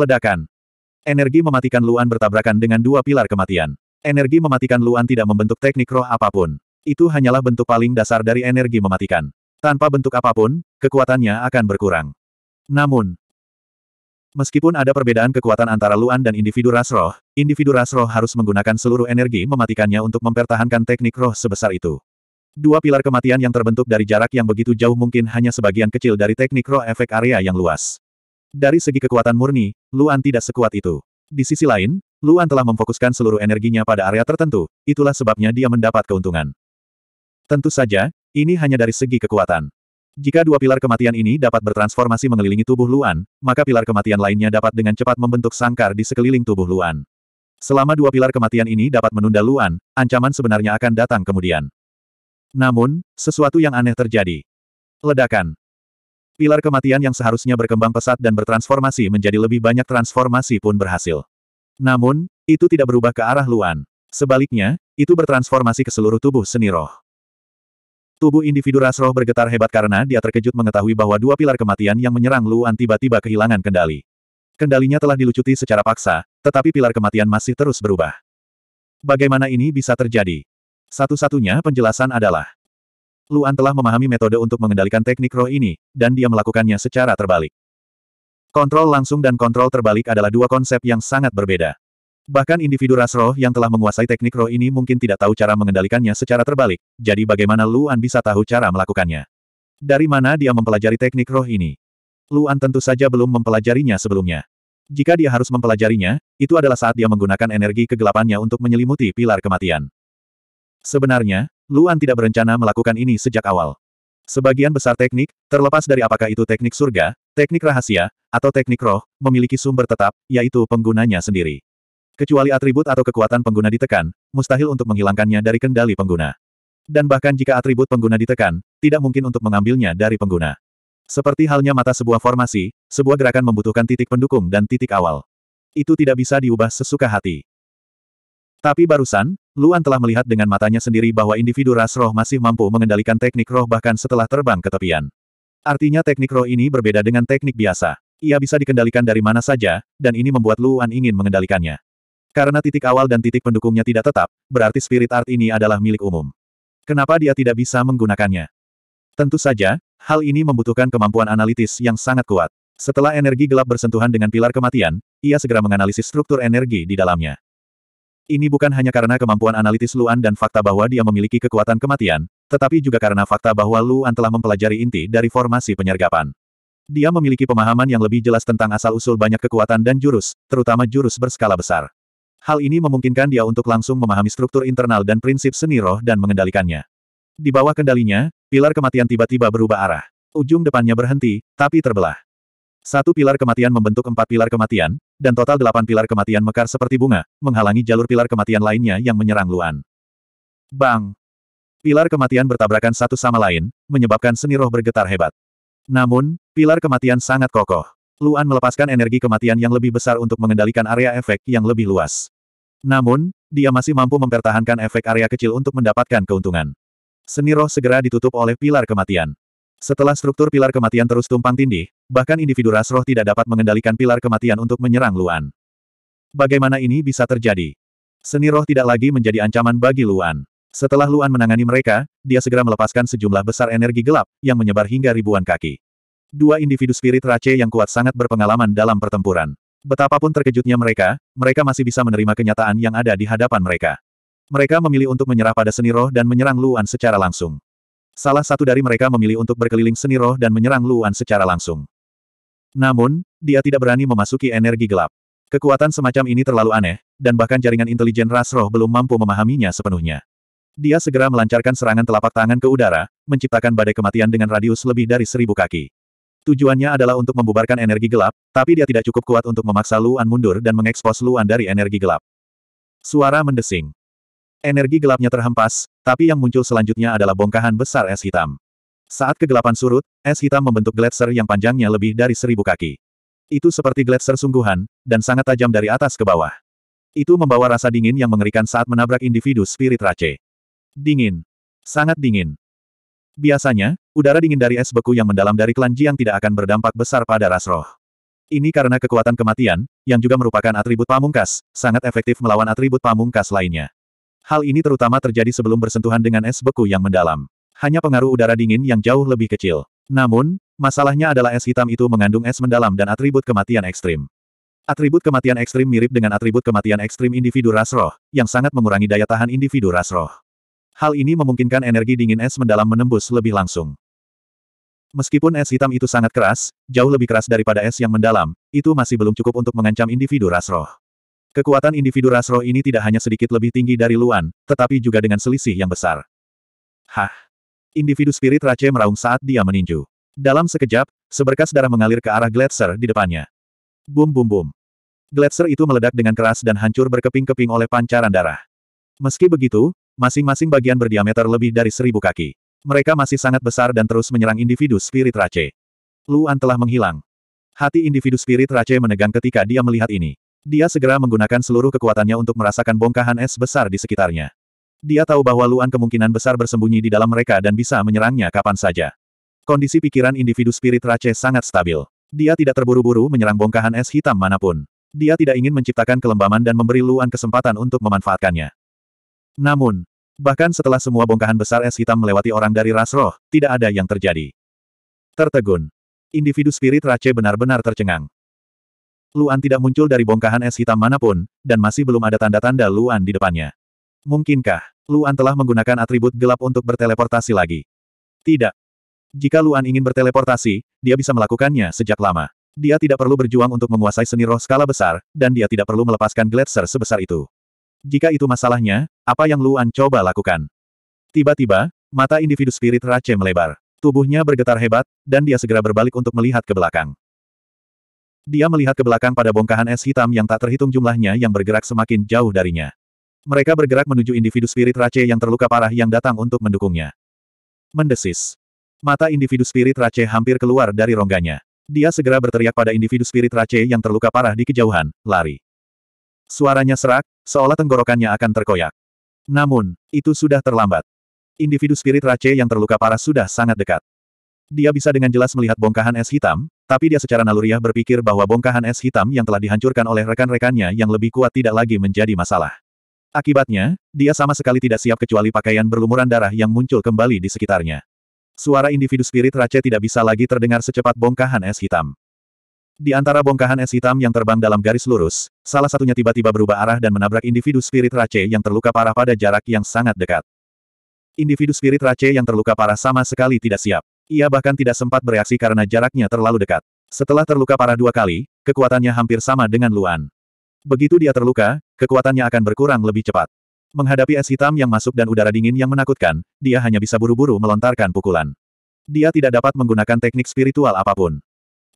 Ledakan. Energi mematikan Luan bertabrakan dengan dua pilar kematian. Energi mematikan Luan tidak membentuk teknik roh apa pun. Itu hanyalah bentuk paling dasar dari energi mematikan. Tanpa bentuk apa pun, kekuatannya akan berkurang. Namun, Meskipun ada perbedaan kekuatan antara Luan dan individu ras roh, individu ras roh harus menggunakan seluruh energi mematikannya untuk mempertahankan teknik roh sebesar itu. Dua pilar kematian yang terbentuk dari jarak yang begitu jauh mungkin hanya sebagian kecil dari teknik roh efek area yang luas. Dari segi kekuatan murni, Luan tidak sekuat itu. Di sisi lain, Luan telah memfokuskan seluruh energinya pada area tertentu, itulah sebabnya dia mendapat keuntungan. Tentu saja, ini hanya dari segi kekuatan. Jika dua pilar kematian ini dapat bertransformasi mengelilingi tubuh Luan, maka pilar kematian lainnya dapat dengan cepat membentuk sangkar di sekeliling tubuh Luan. Selama dua pilar kematian ini dapat menunda Luan, ancaman sebenarnya akan datang kemudian. Namun, sesuatu yang aneh terjadi. Ledakan. Pilar kematian yang seharusnya berkembang pesat dan bertransformasi menjadi lebih banyak transformasi pun berhasil. Namun, itu tidak berubah ke arah Luan. Sebaliknya, itu bertransformasi ke seluruh tubuh seni roh. Tubuh individu ras roh bergetar hebat karena dia terkejut mengetahui bahwa dua pilar kematian yang menyerang Luan tiba-tiba kehilangan kendali. Kendalinya telah dilucuti secara paksa, tetapi pilar kematian masih terus berubah. Bagaimana ini bisa terjadi? Satu-satunya penjelasan adalah Luan telah memahami metode untuk mengendalikan teknik roh ini, dan dia melakukannya secara terbalik. Kontrol langsung dan kontrol terbalik adalah dua konsep yang sangat berbeda. Bahkan individu ras roh yang telah menguasai teknik roh ini mungkin tidak tahu cara mengendalikannya secara terbalik, jadi bagaimana Luan bisa tahu cara melakukannya? Dari mana dia mempelajari teknik roh ini? Luan tentu saja belum mempelajarinya sebelumnya. Jika dia harus mempelajarinya, itu adalah saat dia menggunakan energi kegelapannya untuk menyelimuti pilar kematian. Sebenarnya, Luan tidak berencana melakukan ini sejak awal. Sebagian besar teknik, terlepas dari apakah itu teknik surga, teknik rahasia, atau teknik roh, memiliki sumber tetap, yaitu penggunanya sendiri. Kecuali atribut atau kekuatan pengguna ditekan, mustahil untuk menghilangkannya dari kendali pengguna. Dan bahkan jika atribut pengguna ditekan, tidak mungkin untuk mengambilnya dari pengguna. Seperti halnya mata sebuah formasi, sebuah gerakan membutuhkan titik pendukung dan titik awal. Itu tidak bisa diubah sesuka hati. Tapi barusan, Luan telah melihat dengan matanya sendiri bahwa individu ras roh masih mampu mengendalikan teknik roh bahkan setelah terbang ke tepian. Artinya teknik roh ini berbeda dengan teknik biasa. Ia bisa dikendalikan dari mana saja, dan ini membuat Luan ingin mengendalikannya. Karena titik awal dan titik pendukungnya tidak tetap, berarti spirit art ini adalah milik umum. Kenapa dia tidak bisa menggunakannya? Tentu saja, hal ini membutuhkan kemampuan analitis yang sangat kuat. Setelah energi gelap bersentuhan dengan pilar kematian, ia segera menganalisis struktur energi di dalamnya. Ini bukan hanya karena kemampuan analitis Luan dan fakta bahwa dia memiliki kekuatan kematian, tetapi juga karena fakta bahwa Luan telah mempelajari inti dari formasi penyergapan. Dia memiliki pemahaman yang lebih jelas tentang asal-usul banyak kekuatan dan jurus, terutama jurus berskala besar. Hal ini memungkinkan dia untuk langsung memahami struktur internal dan prinsip seni roh dan mengendalikannya. Di bawah kendalinya, pilar kematian tiba-tiba berubah arah. Ujung depannya berhenti, tapi terbelah. Satu pilar kematian membentuk empat pilar kematian, dan total delapan pilar kematian mekar seperti bunga, menghalangi jalur pilar kematian lainnya yang menyerang Luan. Bang! Pilar kematian bertabrakan satu sama lain, menyebabkan seni roh bergetar hebat. Namun, pilar kematian sangat kokoh. Luan melepaskan energi kematian yang lebih besar untuk mengendalikan area efek yang lebih luas. Namun, dia masih mampu mempertahankan efek area kecil untuk mendapatkan keuntungan. Seni roh segera ditutup oleh pilar kematian. Setelah struktur pilar kematian terus tumpang tindih, bahkan individu ras roh tidak dapat mengendalikan pilar kematian untuk menyerang Luan. Bagaimana ini bisa terjadi? Seni roh tidak lagi menjadi ancaman bagi Luan. Setelah Luan menangani mereka, dia segera melepaskan sejumlah besar energi gelap, yang menyebar hingga ribuan kaki. Dua individu spirit Rache yang kuat sangat berpengalaman dalam pertempuran. Betapapun terkejutnya mereka, mereka masih bisa menerima kenyataan yang ada di hadapan mereka. Mereka memilih untuk menyerah pada seni roh dan menyerang Luan secara langsung. Salah satu dari mereka memilih untuk berkeliling seni roh dan menyerang Luan secara langsung. Namun, dia tidak berani memasuki energi gelap. Kekuatan semacam ini terlalu aneh, dan bahkan jaringan intelijen ras roh belum mampu memahaminya sepenuhnya. Dia segera melancarkan serangan telapak tangan ke udara, menciptakan badai kematian dengan radius lebih dari seribu kaki. Tujuannya adalah untuk membubarkan energi gelap, tapi dia tidak cukup kuat untuk memaksa Luan mundur dan mengekspos Luan dari energi gelap. Suara mendesing. Energi gelapnya terhempas, tapi yang muncul selanjutnya adalah bongkahan besar es hitam. Saat kegelapan surut, es hitam membentuk gletser yang panjangnya lebih dari seribu kaki. Itu seperti gletser sungguhan, dan sangat tajam dari atas ke bawah. Itu membawa rasa dingin yang mengerikan saat menabrak individu spirit race. Dingin. Sangat dingin. Biasanya, udara dingin dari es beku yang mendalam dari klan Jiang tidak akan berdampak besar pada ras roh. Ini karena kekuatan kematian, yang juga merupakan atribut pamungkas, sangat efektif melawan atribut pamungkas lainnya. Hal ini terutama terjadi sebelum bersentuhan dengan es beku yang mendalam. Hanya pengaruh udara dingin yang jauh lebih kecil. Namun, masalahnya adalah es hitam itu mengandung es mendalam dan atribut kematian ekstrim. Atribut kematian ekstrim mirip dengan atribut kematian ekstrim individu ras roh, yang sangat mengurangi daya tahan individu ras roh. Hal ini memungkinkan energi dingin es mendalam menembus lebih langsung. Meskipun es hitam itu sangat keras, jauh lebih keras daripada es yang mendalam, itu masih belum cukup untuk mengancam individu ras roh. Kekuatan individu ras roh ini tidak hanya sedikit lebih tinggi dari Luan, tetapi juga dengan selisih yang besar. Hah! Individu spirit Rache meraung saat dia meninju. Dalam sekejap, seberkas darah mengalir ke arah Gletser di depannya. Bum bum bum. Gletser itu meledak dengan keras dan hancur berkeping-keping oleh pancaran darah. Meski begitu, masing-masing bagian berdiameter lebih dari seribu kaki. Mereka masih sangat besar dan terus menyerang individu spirit Rache. Luan telah menghilang. Hati individu spirit Rache menegang ketika dia melihat ini. Dia segera menggunakan seluruh kekuatannya untuk merasakan bongkahan es besar di sekitarnya. Dia tahu bahwa Luan kemungkinan besar bersembunyi di dalam mereka dan bisa menyerangnya kapan saja. Kondisi pikiran individu spirit Rache sangat stabil. Dia tidak terburu-buru menyerang bongkahan es hitam mana pun. Dia tidak ingin menciptakan kelembaman dan memberi Luan kesempatan untuk memanfaatkannya. Namun, bahkan setelah semua bongkahan besar es hitam melewati orang dari ras roh, tidak ada yang terjadi. Tertegun. Individu spirit Rache benar-benar tercengang. Luan tidak muncul dari bongkahan es hitam mana pun, dan masih belum ada tanda-tanda Luan di depannya. Mungkinkah, Luan telah menggunakan atribut gelap untuk berteleportasi lagi? Tidak. Jika Luan ingin berteleportasi, dia bisa melakukannya sejak lama. Dia tidak perlu berjuang untuk menguasai seni roh skala besar, dan dia tidak perlu melepaskan Gletser sebesar itu. Jika itu masalahnya, apa yang Luan coba lakukan? Tiba-tiba, mata individu spirit Rache melebar. Tubuhnya bergetar hebat, dan dia segera berbalik untuk melihat ke belakang. Dia melihat ke belakang pada bongkahan es hitam yang tak terhitung jumlahnya yang bergerak semakin jauh darinya. Mereka bergerak menuju individu spirit Rache yang terluka parah yang datang untuk mendukungnya. Mendesis. Mata individu spirit Rache hampir keluar dari rongganya. Dia segera berteriak pada individu spirit Rache yang terluka parah di kejauhan, lari. Suaranya serak, seolah tenggorokannya akan terkoyak. Namun, itu sudah terlambat. Individu spirit Rache yang terluka parah sudah sangat dekat. Dia bisa dengan jelas melihat bongkahan es hitam, tapi dia secara naluriah berpikir bahwa bongkahan es hitam yang telah dihancurkan oleh rekan-rekannya yang lebih kuat tidak lagi menjadi masalah. Akibatnya, dia sama sekali tidak siap kecuali pakaian berlumuran darah yang muncul kembali di sekitarnya. Suara individu spirit Rache tidak bisa lagi terdengar secepat bongkahan es hitam. Di antara bongkahan es hitam yang terbang dalam garis lurus, salah satunya tiba-tiba berubah arah dan menabrak individu spirit Rache yang terluka parah pada jarak yang sangat dekat. Individu spirit Rache yang terluka parah sama sekali tidak siap. Ia bahkan tidak sempat bereaksi karena jaraknya terlalu dekat. Setelah terluka parah dua kali, kekuatannya hampir sama dengan Luan. Begitu dia terluka, kekuatannya akan berkurang lebih cepat. Menghadapi es hitam yang masuk dan udara dingin yang menakutkan, dia hanya bisa buru-buru melontarkan pukulan. Dia tidak dapat menggunakan teknik spiritual apa pun.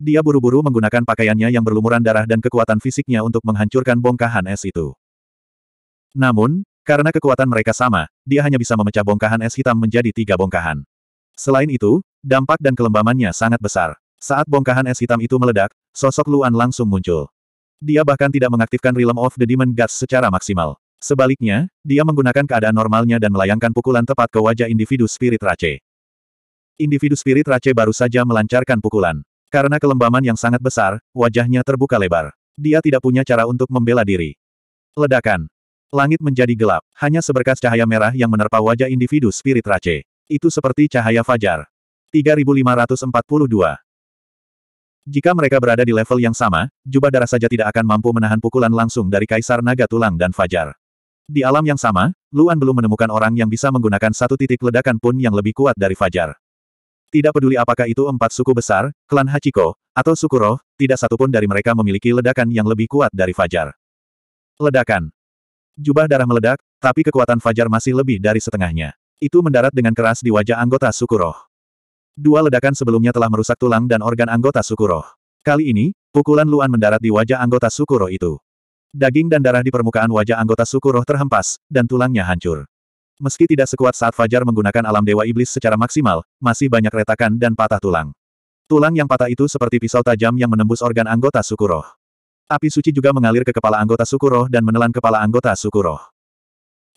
Dia buru-buru menggunakan pakaiannya yang berlumuran darah dan kekuatan fisiknya untuk menghancurkan bongkahan es itu. Namun, karena kekuatan mereka sama, dia hanya bisa memecah bongkahan es hitam menjadi tiga bongkahan. Selain itu, dampak dan kelembamannya sangat besar. Saat bongkahan es hitam itu meledak, sosok Luan langsung muncul. Dia bahkan tidak mengaktifkan Realm of the Demon Gods secara maksimal. Sebaliknya, dia menggunakan keadaan normalnya dan melayangkan pukulan tepat ke wajah individu spirit Rache. Individu spirit Rache baru saja melancarkan pukulan. Karena kelembaman yang sangat besar, wajahnya terbuka lebar. Dia tidak punya cara untuk membela diri. Ledakan. Langit menjadi gelap. Hanya seberkas cahaya merah yang menerpa wajah individu spirit Rache. Itu seperti cahaya fajar. 3542. Jika mereka berada di level yang sama, jubah darah saja tidak akan mampu menahan pukulan langsung dari Kaisar Naga Tulang dan Fajar. Di alam yang sama, Luan belum menemukan orang yang bisa menggunakan satu titik ledakan pun yang lebih kuat dari Fajar. Tidak peduli apakah itu empat suku besar, klan Hachiko, atau suku roh, tidak satupun dari mereka memiliki ledakan yang lebih kuat dari Fajar. Ledakan. Jubah darah meledak, tapi kekuatan Fajar masih lebih dari setengahnya. Itu mendarat dengan keras di wajah anggota suku roh. Dua ledakan sebelumnya telah merusak tulang dan organ anggota suku roh. Kali ini, pukulan Luan mendarat di wajah anggota suku roh itu. Daging dan darah di permukaan wajah anggota suku roh terhempas, dan tulangnya hancur. Meski tidak sekuat saat Fajar menggunakan alam dewa iblis secara maksimal, masih banyak retakan dan patah tulang. Tulang yang patah itu seperti pisau tajam yang menembus organ anggota suku roh. Api suci juga mengalir ke kepala anggota suku roh dan menelan kepala anggota suku roh.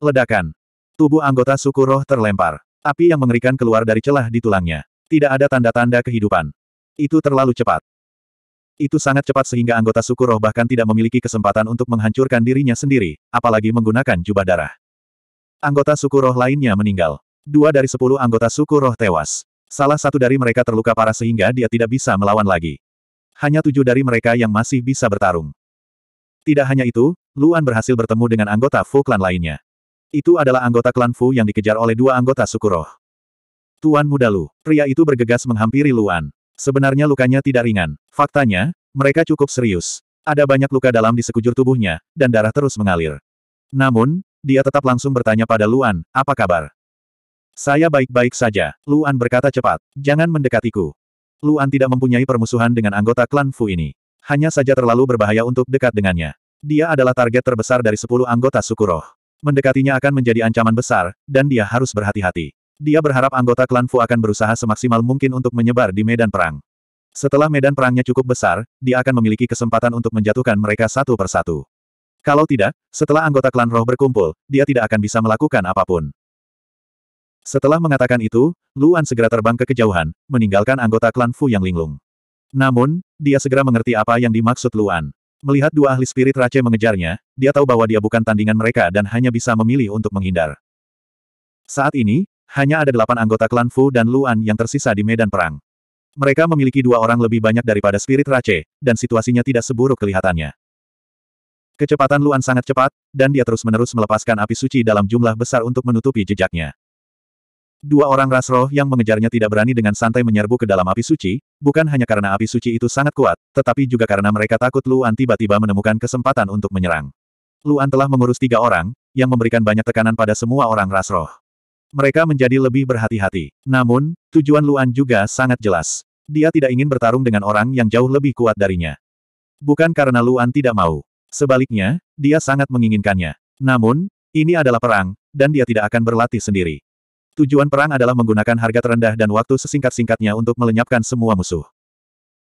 Ledakan. Tubuh anggota suku roh terlempar. Api yang mengerikan keluar dari celah di tulangnya. Tidak ada tanda-tanda kehidupan. Itu terlalu cepat. Itu sangat cepat sehingga anggota suku roh bahkan tidak memiliki kesempatan untuk menghancurkan dirinya sendiri, apalagi menggunakan jubah darah. Anggota suku roh lainnya meninggal. Dua dari sepuluh anggota suku roh tewas. Salah satu dari mereka terluka parah sehingga dia tidak bisa melawan lagi. Hanya tujuh dari mereka yang masih bisa bertarung. Tidak hanya itu, Luan berhasil bertemu dengan anggota Fu klan lainnya. Itu adalah anggota klan Fu yang dikejar oleh dua anggota suku roh. Tuan Muda Lu, pria itu bergegas menghampiri Luan. Sebenarnya lukanya tidak ringan. Faktanya, mereka cukup serius. Ada banyak luka dalam di sekujur tubuhnya, dan darah terus mengalir. Namun, dia tetap langsung bertanya pada Luan, apa kabar? Saya baik-baik saja, Luan berkata cepat. Jangan mendekatiku. Luan tidak mempunyai permusuhan dengan anggota klan Fu ini. Hanya saja terlalu berbahaya untuk dekat dengannya. Dia adalah target terbesar dari sepuluh anggota suku roh. Mendekatinya akan menjadi ancaman besar, dan dia harus berhati-hati. Dia berharap anggota klan Fu akan berusaha semaksimal mungkin untuk menyebar di medan perang. Setelah medan perangnya cukup besar, dia akan memiliki kesempatan untuk menjatuhkan mereka satu persatu. Kalau tidak, setelah anggota klan roh berkumpul, dia tidak akan bisa melakukan apa pun. Setelah mengatakan itu, Luan segera terbang ke kejauhan, meninggalkan anggota klan Fu yang linglung. Namun, dia segera mengerti apa yang dimaksud Luan. Melihat dua ahli spirit Rache mengejarnya, dia tahu bahwa dia bukan tandingan mereka dan hanya bisa memilih untuk menghindar. Saat ini, hanya ada delapan anggota klan Fu dan Luan yang tersisa di medan perang. Mereka memiliki dua orang lebih banyak daripada spirit Rache, dan situasinya tidak seburuk kelihatannya. Kecepatan Luan sangat cepat, dan dia terus-menerus melepaskan api suci dalam jumlah besar untuk menutupi jejaknya. Dua orang ras roh yang mengejarnya tidak berani dengan santai menyerbu ke dalam api suci, bukan hanya karena api suci itu sangat kuat, tetapi juga karena mereka takut Luan tiba-tiba menemukan kesempatan untuk menyerang. Luan telah mengurus tiga orang, yang memberikan banyak tekanan pada semua orang ras roh. Mereka menjadi lebih berhati-hati. Namun, tujuan Luan juga sangat jelas. Dia tidak ingin bertarung dengan orang yang jauh lebih kuat darinya. Bukan karena Luan tidak mau. Sebaliknya, dia sangat menginginkannya. Namun, ini adalah perang, dan dia tidak akan berlatih sendiri. Tujuan perang adalah menggunakan harga terendah dan waktu sesingkat-singkatnya untuk melenyapkan semua musuh.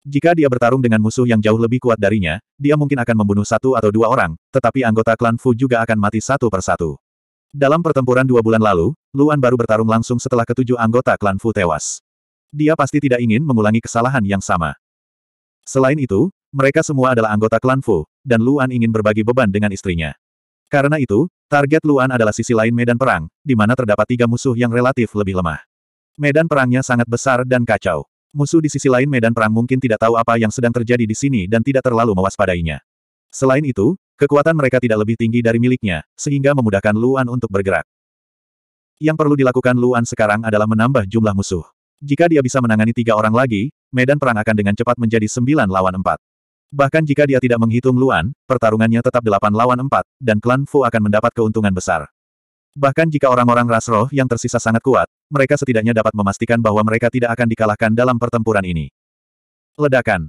Jika dia bertarung dengan musuh yang jauh lebih kuat darinya, dia mungkin akan membunuh satu atau dua orang, tetapi anggota klan Fu juga akan mati satu persatu. Dalam pertempuran dua bulan lalu, Luan baru bertarung langsung setelah ketujuh anggota klan Fu tewas. Dia pasti tidak ingin mengulangi kesalahan yang sama. Selain itu, mereka semua adalah anggota klan Fu, dan Luan ingin berbagi beban dengan istrinya. Karena itu, target Luan adalah sisi lain medan perang, di mana terdapat tiga musuh yang relatif lebih lemah. Medan perangnya sangat besar dan kacau. Musuh di sisi lain medan perang mungkin tidak tahu apa yang sedang terjadi di sini dan tidak terlalu mewaspadainya. Selain itu, Kekuatan mereka tidak lebih tinggi dari miliknya, sehingga memudahkan Luan untuk bergerak. Yang perlu dilakukan Luan sekarang adalah menambah jumlah musuh. Jika dia bisa menangani tiga orang lagi, medan perang akan dengan cepat menjadi sembilan lawan empat. Bahkan jika dia tidak menghitung Luan, pertarungannya tetap delapan lawan empat, dan klan Fu akan mendapat keuntungan besar. Bahkan jika orang-orang ras roh yang tersisa sangat kuat, mereka setidaknya dapat memastikan bahwa mereka tidak akan dikalahkan dalam pertempuran ini. Ledakan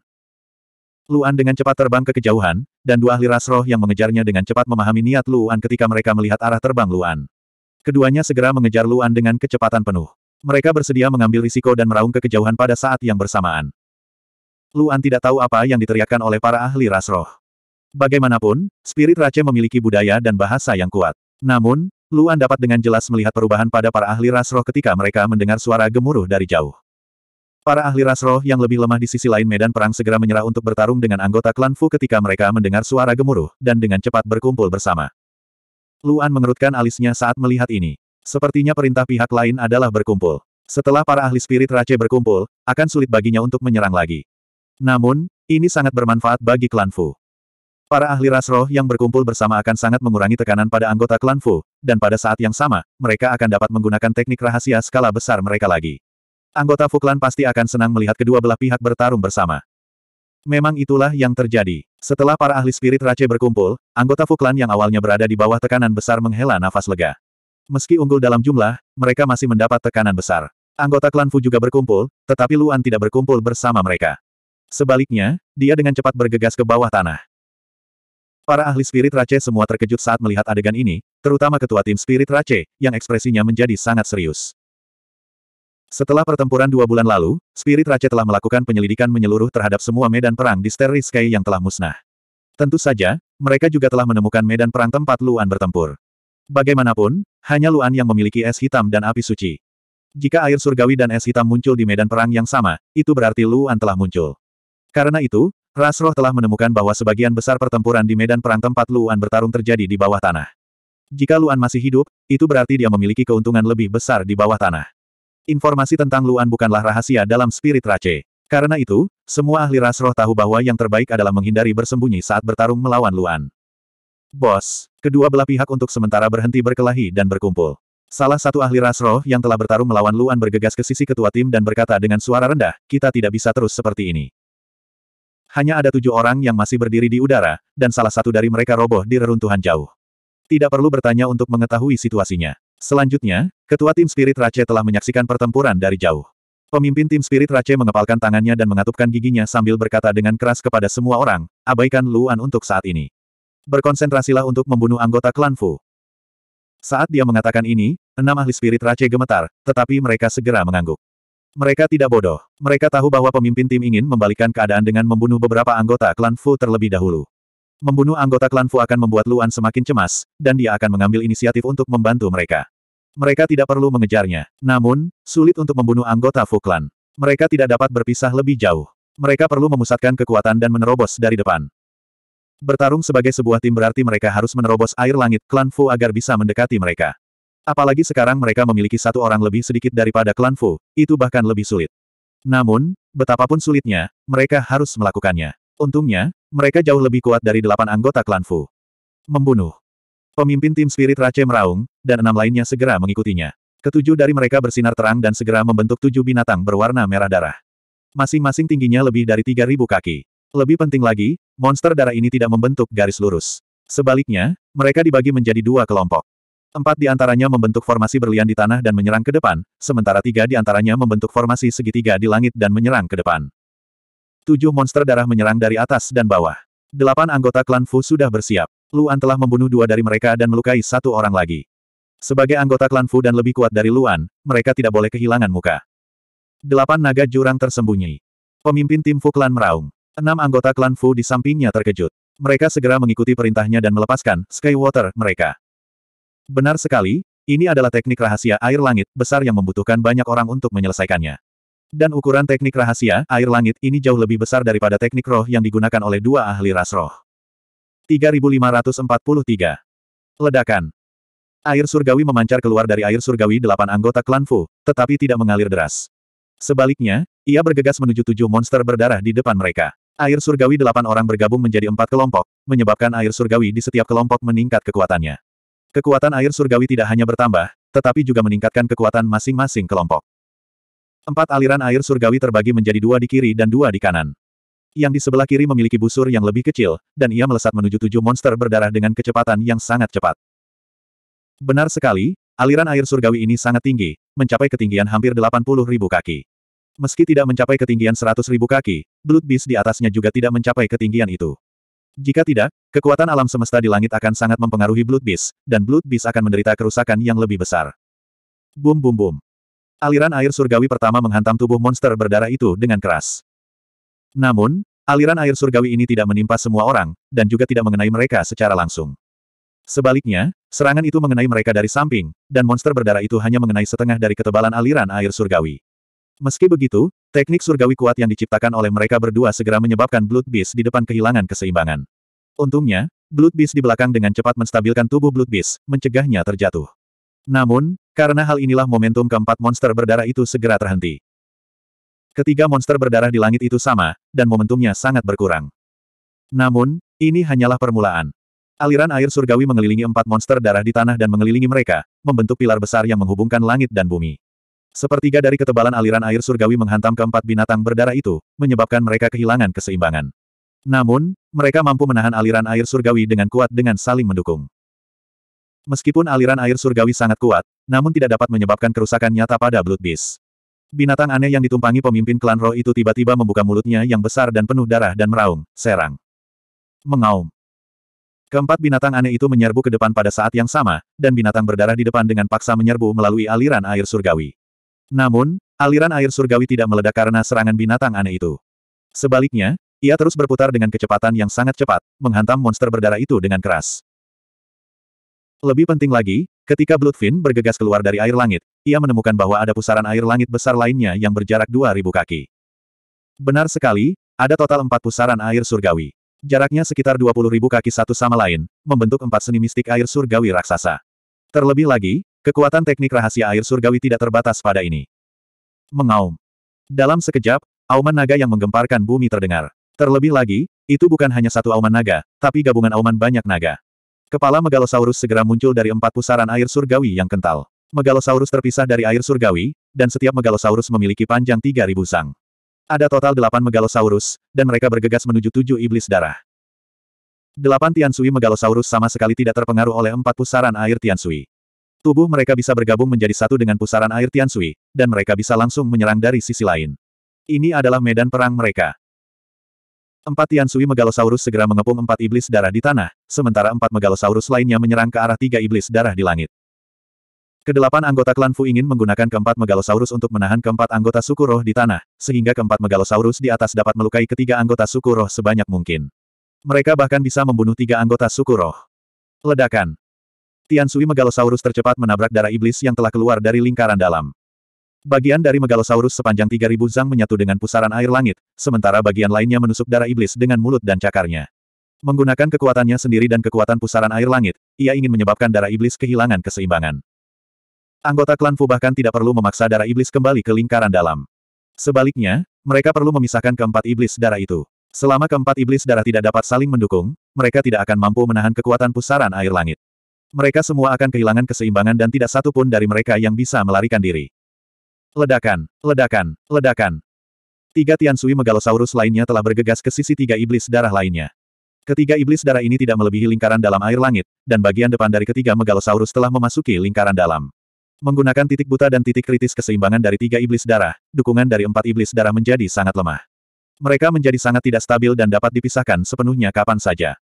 Luan dengan cepat terbang ke kejauhan, dan dua ahli ras roh yang mengejarnya dengan cepat memahami niat Luan ketika mereka melihat arah terbang Luan. Keduanya segera mengejar Luan dengan kecepatan penuh. Mereka bersedia mengambil risiko dan meraung ke kejauhan pada saat yang bersamaan. Luan tidak tahu apa yang diteriakkan oleh para ahli ras roh. Bagaimanapun, spirit Rache memiliki budaya dan bahasa yang kuat. Namun, Luan dapat dengan jelas melihat perubahan pada para ahli ras roh ketika mereka mendengar suara gemuruh dari jauh. Para ahli ras roh yang lebih lemah di sisi lain medan perang segera menyerah untuk bertarung dengan anggota klan Fu ketika mereka mendengar suara gemuruh, dan dengan cepat berkumpul bersama. Luan mengerutkan alisnya saat melihat ini. Sepertinya perintah pihak lain adalah berkumpul. Setelah para ahli spirit Rache berkumpul, akan sulit baginya untuk menyerang lagi. Namun, ini sangat bermanfaat bagi klan Fu. Para ahli ras roh yang berkumpul bersama akan sangat mengurangi tekanan pada anggota klan Fu, dan pada saat yang sama, mereka akan dapat menggunakan teknik rahasia skala besar mereka lagi. Anggota Fuklan pasti akan senang melihat kedua belah pihak bertarung bersama. Memang itulah yang terjadi. Setelah para ahli spirit Rache berkumpul, anggota Fuklan yang awalnya berada di bawah tekanan besar menghela nafas lega. Meski unggul dalam jumlah, mereka masih mendapat tekanan besar. Anggota klan Fu juga berkumpul, tetapi Luan tidak berkumpul bersama mereka. Sebaliknya, dia dengan cepat bergegas ke bawah tanah. Para ahli spirit Rache semua terkejut saat melihat adegan ini, terutama ketua tim spirit Rache, yang ekspresinya menjadi sangat serius. Setelah pertempuran dua bulan lalu, Spirit Rache telah melakukan penyelidikan menyeluruh terhadap semua medan perang di Starry Sky yang telah musnah. Tentu saja, mereka juga telah menemukan medan perang tempat Luan bertempur. Bagaimanapun, hanya Luan yang memiliki es hitam dan api suci. Jika air surgawi dan es hitam muncul di medan perang yang sama, itu berarti Luan telah muncul. Karena itu, Rasroh telah menemukan bahwa sebagian besar pertempuran di medan perang tempat Luan bertarung terjadi di bawah tanah. Jika Luan masih hidup, itu berarti dia memiliki keuntungan lebih besar di bawah tanah. Informasi tentang Luan bukanlah rahasia dalam spirit Rache. Karena itu, semua ahli Rasroh tahu bahwa yang terbaik adalah menghindari bersembunyi saat bertarung melawan Luan. Bos, kedua belah pihak untuk sementara berhenti berkelahi dan berkumpul. Salah satu ahli Rasroh yang telah bertarung melawan Luan bergegas ke sisi ketua tim dan berkata dengan suara rendah, kita tidak bisa terus seperti ini. Hanya ada tujuh orang yang masih berdiri di udara, dan salah satu dari mereka roboh di reruntuhan jauh. Tidak perlu bertanya untuk mengetahui situasinya. Selanjutnya, ketua tim Spirit Rache telah menyaksikan pertempuran dari jauh. Pemimpin tim Spirit Rache mengepalkan tangannya dan mengatupkan giginya sambil berkata dengan keras kepada semua orang, abaikan Luan untuk saat ini. Berkonsentrasilah untuk membunuh anggota klan Fu. Saat dia mengatakan ini, enam ahli spirit Rache gemetar, tetapi mereka segera mengangguk. Mereka tidak bodoh. Mereka tahu bahwa pemimpin tim ingin membalikkan keadaan dengan membunuh beberapa anggota klan Fu terlebih dahulu. Membunuh anggota klan Fu akan membuat Luan semakin cemas, dan dia akan mengambil inisiatif untuk membantu mereka. Mereka tidak perlu mengejarnya. Namun, sulit untuk membunuh anggota Fu klan. Mereka tidak dapat berpisah lebih jauh. Mereka perlu memusatkan kekuatan dan menerobos dari depan. Bertarung sebagai sebuah tim berarti mereka harus menerobos air langit klan Fu agar bisa mendekati mereka. Apalagi sekarang mereka memiliki satu orang lebih sedikit daripada klan Fu, itu bahkan lebih sulit. Namun, betapapun sulitnya, mereka harus melakukannya. Untungnya, mereka jauh lebih kuat dari delapan anggota klan Fu. Membunuh. Pemimpin tim Spirit Rache meraung, dan enam lainnya segera mengikutinya. Ketujuh dari mereka bersinar terang dan segera membentuk tujuh binatang berwarna merah darah. Masing-masing tingginya lebih dari 3.000 kaki. Lebih penting lagi, monster darah ini tidak membentuk garis lurus. Sebaliknya, mereka dibagi menjadi dua kelompok. Empat di antaranya membentuk formasi berlian di tanah dan menyerang ke depan, sementara tiga di antaranya membentuk formasi segitiga di langit dan menyerang ke depan. Tujuh monster darah menyerang dari atas dan bawah. Delapan anggota klan Fu sudah bersiap. Luan telah membunuh dua dari mereka dan melukai satu orang lagi. Sebagai anggota klan Fu dan lebih kuat dari Luan, mereka tidak boleh kehilangan muka. Delapan naga jurang tersembunyi. Pemimpin tim Fu klan meraung. Enam anggota klan Fu di sampingnya terkejut. Mereka segera mengikuti perintahnya dan melepaskan Skywater mereka. Benar sekali, ini adalah teknik rahasia air langit besar yang membutuhkan banyak orang untuk menyelesaikannya. Dan ukuran teknik rahasia air langit ini jauh lebih besar daripada teknik roh yang digunakan oleh dua ahli ras roh. 3543. Ledakan. Air surgawi memancar keluar dari air surgawi delapan anggota klan Fu, tetapi tidak mengalir deras. Sebaliknya, ia bergegas menuju tujuh monster berdarah di depan mereka. Air surgawi delapan orang bergabung menjadi empat kelompok, menyebabkan air surgawi di setiap kelompok meningkat kekuatannya. Kekuatan air surgawi tidak hanya bertambah, tetapi juga meningkatkan kekuatan masing-masing kelompok. Empat aliran air surgawi terbagi menjadi dua di kiri dan dua di kanan. Yang di sebelah kiri memiliki busur yang lebih kecil, dan ia melesat menuju tujuh monster berdarah dengan kecepatan yang sangat cepat. Benar sekali, aliran air surgawi ini sangat tinggi, mencapai ketinggian hampir 80 ribu kaki. Meski tidak mencapai ketinggian seratus ribu kaki, Blood Beast di atasnya juga tidak mencapai ketinggian itu. Jika tidak, kekuatan alam semesta di langit akan sangat mempengaruhi Blood Beast, dan Blood Beast akan menderita kerusakan yang lebih besar. Bum bum bum. Aliran air surgawi pertama menghantam tubuh monster berdarah itu dengan keras. Namun, aliran air surgawi ini tidak menimpa semua orang, dan juga tidak mengenai mereka secara langsung. Sebaliknya, serangan itu mengenai mereka dari samping, dan monster berdarah itu hanya mengenai setengah dari ketebalan aliran air surgawi. Meski begitu, teknik surgawi kuat yang diciptakan oleh mereka berdua segera menyebabkan Blood Beast di depan kehilangan keseimbangan. Untungnya, Blood Beast di belakang dengan cepat menstabilkan tubuh Blood Beast, mencegahnya terjatuh. Namun, karena hal inilah momentum keempat monster berdarah itu segera terhenti. Ketiga monster berdarah di langit itu sama, dan momentumnya sangat berkurang. Namun, ini hanyalah permulaan. Aliran air surgawi mengelilingi empat monster darah di tanah dan mengelilingi mereka, membentuk pilar besar yang menghubungkan langit dan bumi. Sepertiga dari ketebalan aliran air surgawi menghantam keempat binatang berdarah itu, menyebabkan mereka kehilangan keseimbangan. Namun, mereka mampu menahan aliran air surgawi dengan kuat dengan saling mendukung. Meskipun aliran air surgawi sangat kuat, namun tidak dapat menyebabkan kerusakan nyata pada Blood Beast. Binatang aneh yang ditumpangi pemimpin klan roh itu tiba-tiba membuka mulutnya yang besar dan penuh darah dan meraung, serang. Mengaum. Keempat binatang aneh itu menyerbu ke depan pada saat yang sama, dan binatang berdarah di depan dengan paksa menyerbu melalui aliran air surgawi. Namun, aliran air surgawi tidak meledak karena serangan binatang aneh itu. Sebaliknya, ia terus berputar dengan kecepatan yang sangat cepat, menghantam monster berdarah itu dengan keras. Lebih penting lagi, ketika Bloodfin bergegas keluar dari air langit, ia menemukan bahwa ada pusaran air langit besar lainnya yang berjarak 2000 kaki. Benar sekali, ada total empat pusaran air surgawi. Jaraknya sekitar 20.000 kaki satu sama lain, membentuk empat seni mistik air surgawi raksasa. Terlebih lagi, kekuatan teknik rahasia air surgawi tidak terbatas pada ini. Mengaum. Dalam sekejap, auman naga yang menggemparkan bumi terdengar. Terlebih lagi, itu bukan hanya satu auman naga, tapi gabungan auman banyak naga. Kepala Megalosaurus segera muncul dari empat pusaran air surgawi yang kental. Megalosaurus terpisah dari air surgawi, dan setiap Megalosaurus memiliki panjang 3.000 sang. Ada total delapan Megalosaurus, dan mereka bergegas menuju tujuh iblis darah. Delapan Tiansui Megalosaurus sama sekali tidak terpengaruh oleh empat pusaran air Tiansui. Tubuh mereka bisa bergabung menjadi satu dengan pusaran air Tiansui, dan mereka bisa langsung menyerang dari sisi lain. Ini adalah medan perang mereka. Empat Tiansui Megalosaurus segera mengepung empat iblis darah di tanah, sementara empat Megalosaurus lainnya menyerang ke arah tiga iblis darah di langit. Kedelapan anggota klan Fu ingin menggunakan keempat Megalosaurus untuk menahan keempat anggota suku roh di tanah, sehingga keempat Megalosaurus di atas dapat melukai ketiga anggota suku roh sebanyak mungkin. Mereka bahkan bisa membunuh tiga anggota suku roh. Ledakan. Tiansui Megalosaurus tercepat menabrak darah iblis yang telah keluar dari lingkaran dalam. Bagian dari Megalosaurus sepanjang 3000 zang menyatu dengan pusaran air langit, sementara bagian lainnya menusuk darah iblis dengan mulut dan cakarnya. Menggunakan kekuatannya sendiri dan kekuatan pusaran air langit, ia ingin menyebabkan darah iblis kehilangan keseimbangan. Anggota klan Fu bahkan tidak perlu memaksa darah iblis kembali ke lingkaran dalam. Sebaliknya, mereka perlu memisahkan keempat iblis darah itu. Selama keempat iblis darah tidak dapat saling mendukung, mereka tidak akan mampu menahan kekuatan pusaran air langit. Mereka semua akan kehilangan keseimbangan dan tidak satu pun dari mereka yang bisa melarikan diri. Ledakan, ledakan, ledakan. Tiga Tiansui Megalosaurus lainnya telah bergegas ke sisi tiga iblis darah lainnya. Ketiga iblis darah ini tidak melebihi lingkaran dalam air langit, dan bagian depan dari ketiga Megalosaurus telah memasuki lingkaran dalam. Menggunakan titik buta dan titik kritis keseimbangan dari tiga iblis darah, dukungan dari empat iblis darah menjadi sangat lemah. Mereka menjadi sangat tidak stabil dan dapat dipisahkan sepenuhnya kapan saja.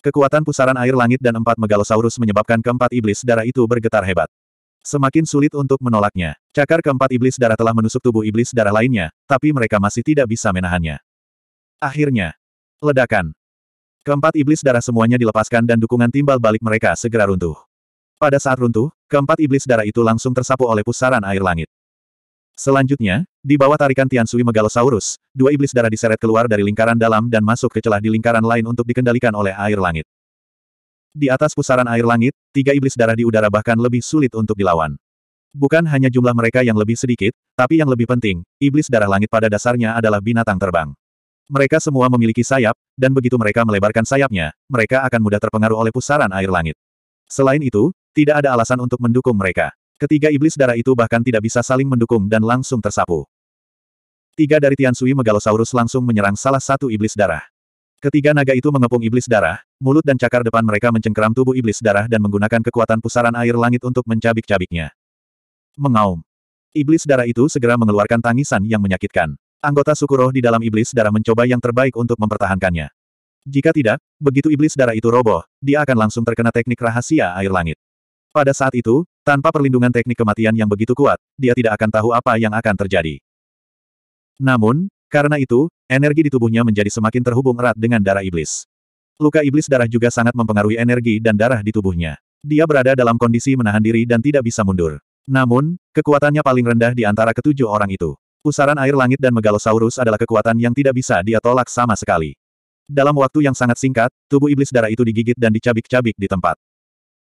Kekuatan pusaran air langit dan empat Megalosaurus menyebabkan keempat iblis darah itu bergetar hebat. Semakin sulit untuk menolaknya. Cakar keempat iblis darah telah menusuk tubuh iblis darah lainnya, tapi mereka masih tidak bisa menahannya. Akhirnya, ledakan. Keempat iblis darah semuanya dilepaskan dan dukungan timbal balik mereka segera runtuh. Pada saat runtuh, keempat iblis darah itu langsung tersapu oleh pusaran air langit. Selanjutnya, di bawah tarikan Tiansui Megalosaurus, dua iblis darah diseret keluar dari lingkaran dalam dan masuk ke celah di lingkaran lain untuk dikendalikan oleh air langit. Di atas pusaran air langit, tiga iblis darah di udara bahkan lebih sulit untuk dilawan. Bukan hanya jumlah mereka yang lebih sedikit, tapi yang lebih penting, iblis darah langit pada dasarnya adalah binatang terbang. Mereka semua memiliki sayap, dan begitu mereka melebarkan sayapnya, mereka akan mudah terpengaruh oleh pusaran air langit. Selain itu, tidak ada alasan untuk mendukung mereka. Ketiga iblis darah itu bahkan tidak bisa saling mendukung dan langsung tersapu. Tiga dari Tiansui Megalosaurus langsung menyerang salah satu iblis darah. Ketiga naga itu mengepung iblis darah, mulut dan cakar depan mereka mencengkeram tubuh iblis darah dan menggunakan kekuatan pusaran air langit untuk mencabik-cabiknya. Mengaum. Iblis darah itu segera mengeluarkan tangisan yang menyakitkan. Anggota suku roh di dalam iblis darah mencoba yang terbaik untuk mempertahankannya. Jika tidak, begitu iblis darah itu roboh, dia akan langsung terkena teknik rahasia air langit. Pada saat itu, tanpa perlindungan teknik kematian yang begitu kuat, dia tidak akan tahu apa yang akan terjadi. Namun, karena itu, energi di tubuhnya menjadi semakin terhubung erat dengan darah iblis. Luka iblis darah juga sangat mempengaruhi energi dan darah di tubuhnya. Dia berada dalam kondisi menahan diri dan tidak bisa mundur. Namun, kekuatannya paling rendah di antara ketujuh orang itu. Pusaran air langit dan Megalosaurus adalah kekuatan yang tidak bisa dia tolak sama sekali. Dalam waktu yang sangat singkat, tubuh iblis darah itu digigit dan dicabik-cabik di tempat.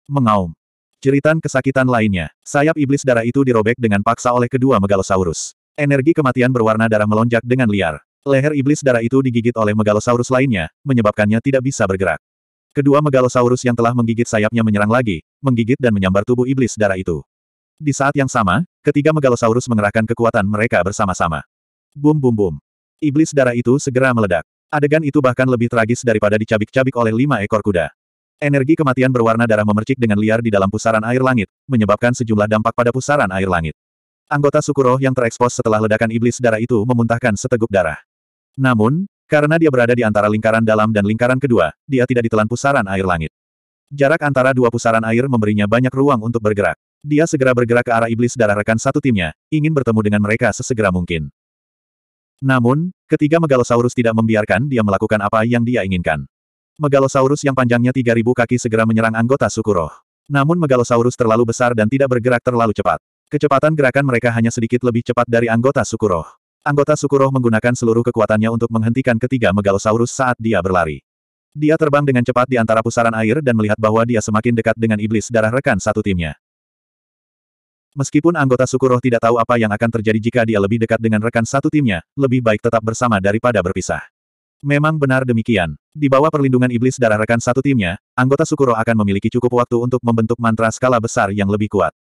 Mengaum. Ceritan kesakitan lainnya, sayap iblis darah itu dirobek dengan paksa oleh kedua Megalosaurus. Energi kematian berwarna darah melonjak dengan liar. Leher iblis darah itu digigit oleh Megalosaurus lainnya, menyebabkannya tidak bisa bergerak. Kedua Megalosaurus yang telah menggigit sayapnya menyerang lagi, menggigit dan menyambar tubuh iblis darah itu. Di saat yang sama, ketiga Megalosaurus mengerahkan kekuatan mereka bersama-sama. Bum bum bum. Iblis darah itu segera meledak. Adegan itu bahkan lebih tragis daripada dicabik-cabik oleh lima ekor kuda. Energi kematian berwarna darah memercik dengan liar di dalam pusaran air langit, menyebabkan sejumlah dampak pada pusaran air langit. Anggota suku roh yang terekspos setelah ledakan iblis darah itu memuntahkan seteguk darah. Namun, karena dia berada di antara lingkaran dalam dan lingkaran kedua, dia tidak ditelan pusaran air langit. Jarak antara dua pusaran air memberinya banyak ruang untuk bergerak. Dia segera bergerak ke arah iblis darah rekan satu timnya, ingin bertemu dengan mereka sesegera mungkin. Namun, ketiga Megalosaurus tidak membiarkan dia melakukan apa yang dia inginkan. Megalosaurus yang panjangnya 3000 kaki segera menyerang anggota suku roh. Namun Megalosaurus terlalu besar dan tidak bergerak terlalu cepat. Kecepatan gerakan mereka hanya sedikit lebih cepat dari anggota suku roh. Anggota suku roh menggunakan seluruh kekuatannya untuk menghentikan ketiga megalosaurus saat dia berlari. Dia terbang dengan cepat di antara pusaran air dan melihat bahwa dia semakin dekat dengan iblis darah rekan satu timnya. Meskipun anggota suku roh tidak tahu apa yang akan terjadi jika dia lebih dekat dengan rekan satu timnya, lebih baik tetap bersama daripada berpisah. Memang benar demikian. Di bawah perlindungan iblis darah rekan satu timnya, anggota suku roh akan memiliki cukup waktu untuk membentuk mantra skala besar yang lebih kuat.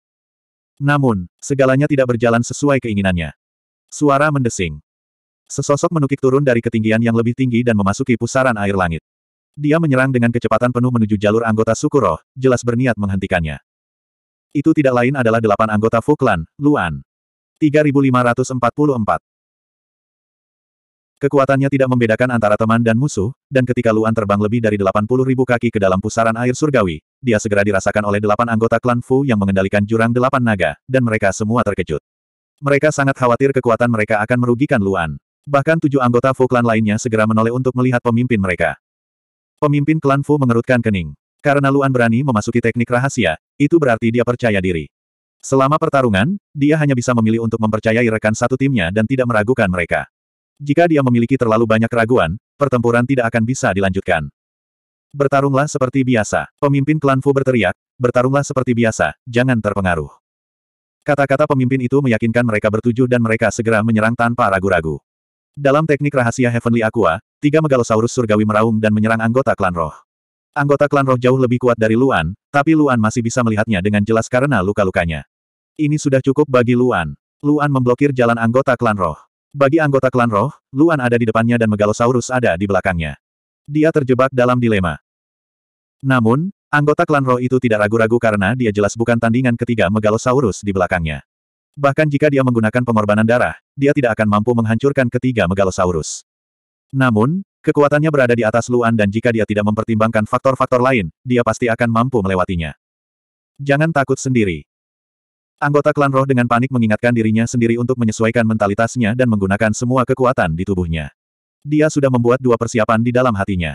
Namun, segalanya tidak berjalan sesuai keinginannya. Suara mendesing. Sesosok menukik turun dari ketinggian yang lebih tinggi dan memasuki pusaran air langit. Dia menyerang dengan kecepatan penuh menuju jalur anggota suku roh, jelas berniat menghentikannya. Itu tidak lain adalah delapan anggota Fuklan, Luan. 3544. Kekuatannya tidak membedakan antara teman dan musuh, dan ketika Luan terbang lebih dari 80 ribu kaki ke dalam pusaran air surgawi, dia segera dirasakan oleh delapan anggota klan Fu yang mengendalikan jurang delapan naga, dan mereka semua terkejut. Mereka sangat khawatir kekuatan mereka akan merugikan Luan. Bahkan tujuh anggota Fu klan lainnya segera menoleh untuk melihat pemimpin mereka. Pemimpin klan Fu mengerutkan kening. Karena Luan berani memasuki teknik rahasia, itu berarti dia percaya diri. Selama pertarungan, dia hanya bisa memilih untuk mempercayai rekan satu timnya dan tidak meragukan mereka. Jika dia memiliki terlalu banyak keraguan, pertempuran tidak akan bisa dilanjutkan. Bertarunglah seperti biasa. Pemimpin klan Fu berteriak, bertarunglah seperti biasa, jangan terpengaruh. Kata-kata pemimpin itu meyakinkan mereka bertujuh dan mereka segera menyerang tanpa ragu-ragu. Dalam teknik rahasia Heavenly Aqua, tiga megalosaurus surgawi meraung dan menyerang anggota klan roh. Anggota klan roh jauh lebih kuat dari Luan, tapi Luan masih bisa melihatnya dengan jelas karena luka-lukanya. Ini sudah cukup bagi Luan. Luan memblokir jalan anggota klan roh. Bagi anggota klan roh, Luan ada di depannya dan Megalosaurus ada di belakangnya. Dia terjebak dalam dilema. Namun, Anggota klan roh itu tidak ragu-ragu karena dia jelas bukan tandingan ketiga Megalosaurus di belakangnya. Bahkan jika dia menggunakan pengorbanan darah, dia tidak akan mampu menghancurkan ketiga Megalosaurus. Namun, kekuatannya berada di atas Luan dan jika dia tidak mempertimbangkan faktor-faktor lain, dia pasti akan mampu melewatinya. Jangan takut sendiri. Anggota klan roh dengan panik mengingatkan dirinya sendiri untuk menyesuaikan mentalitasnya dan menggunakan semua kekuatan di tubuhnya. Dia sudah membuat dua persiapan di dalam hatinya.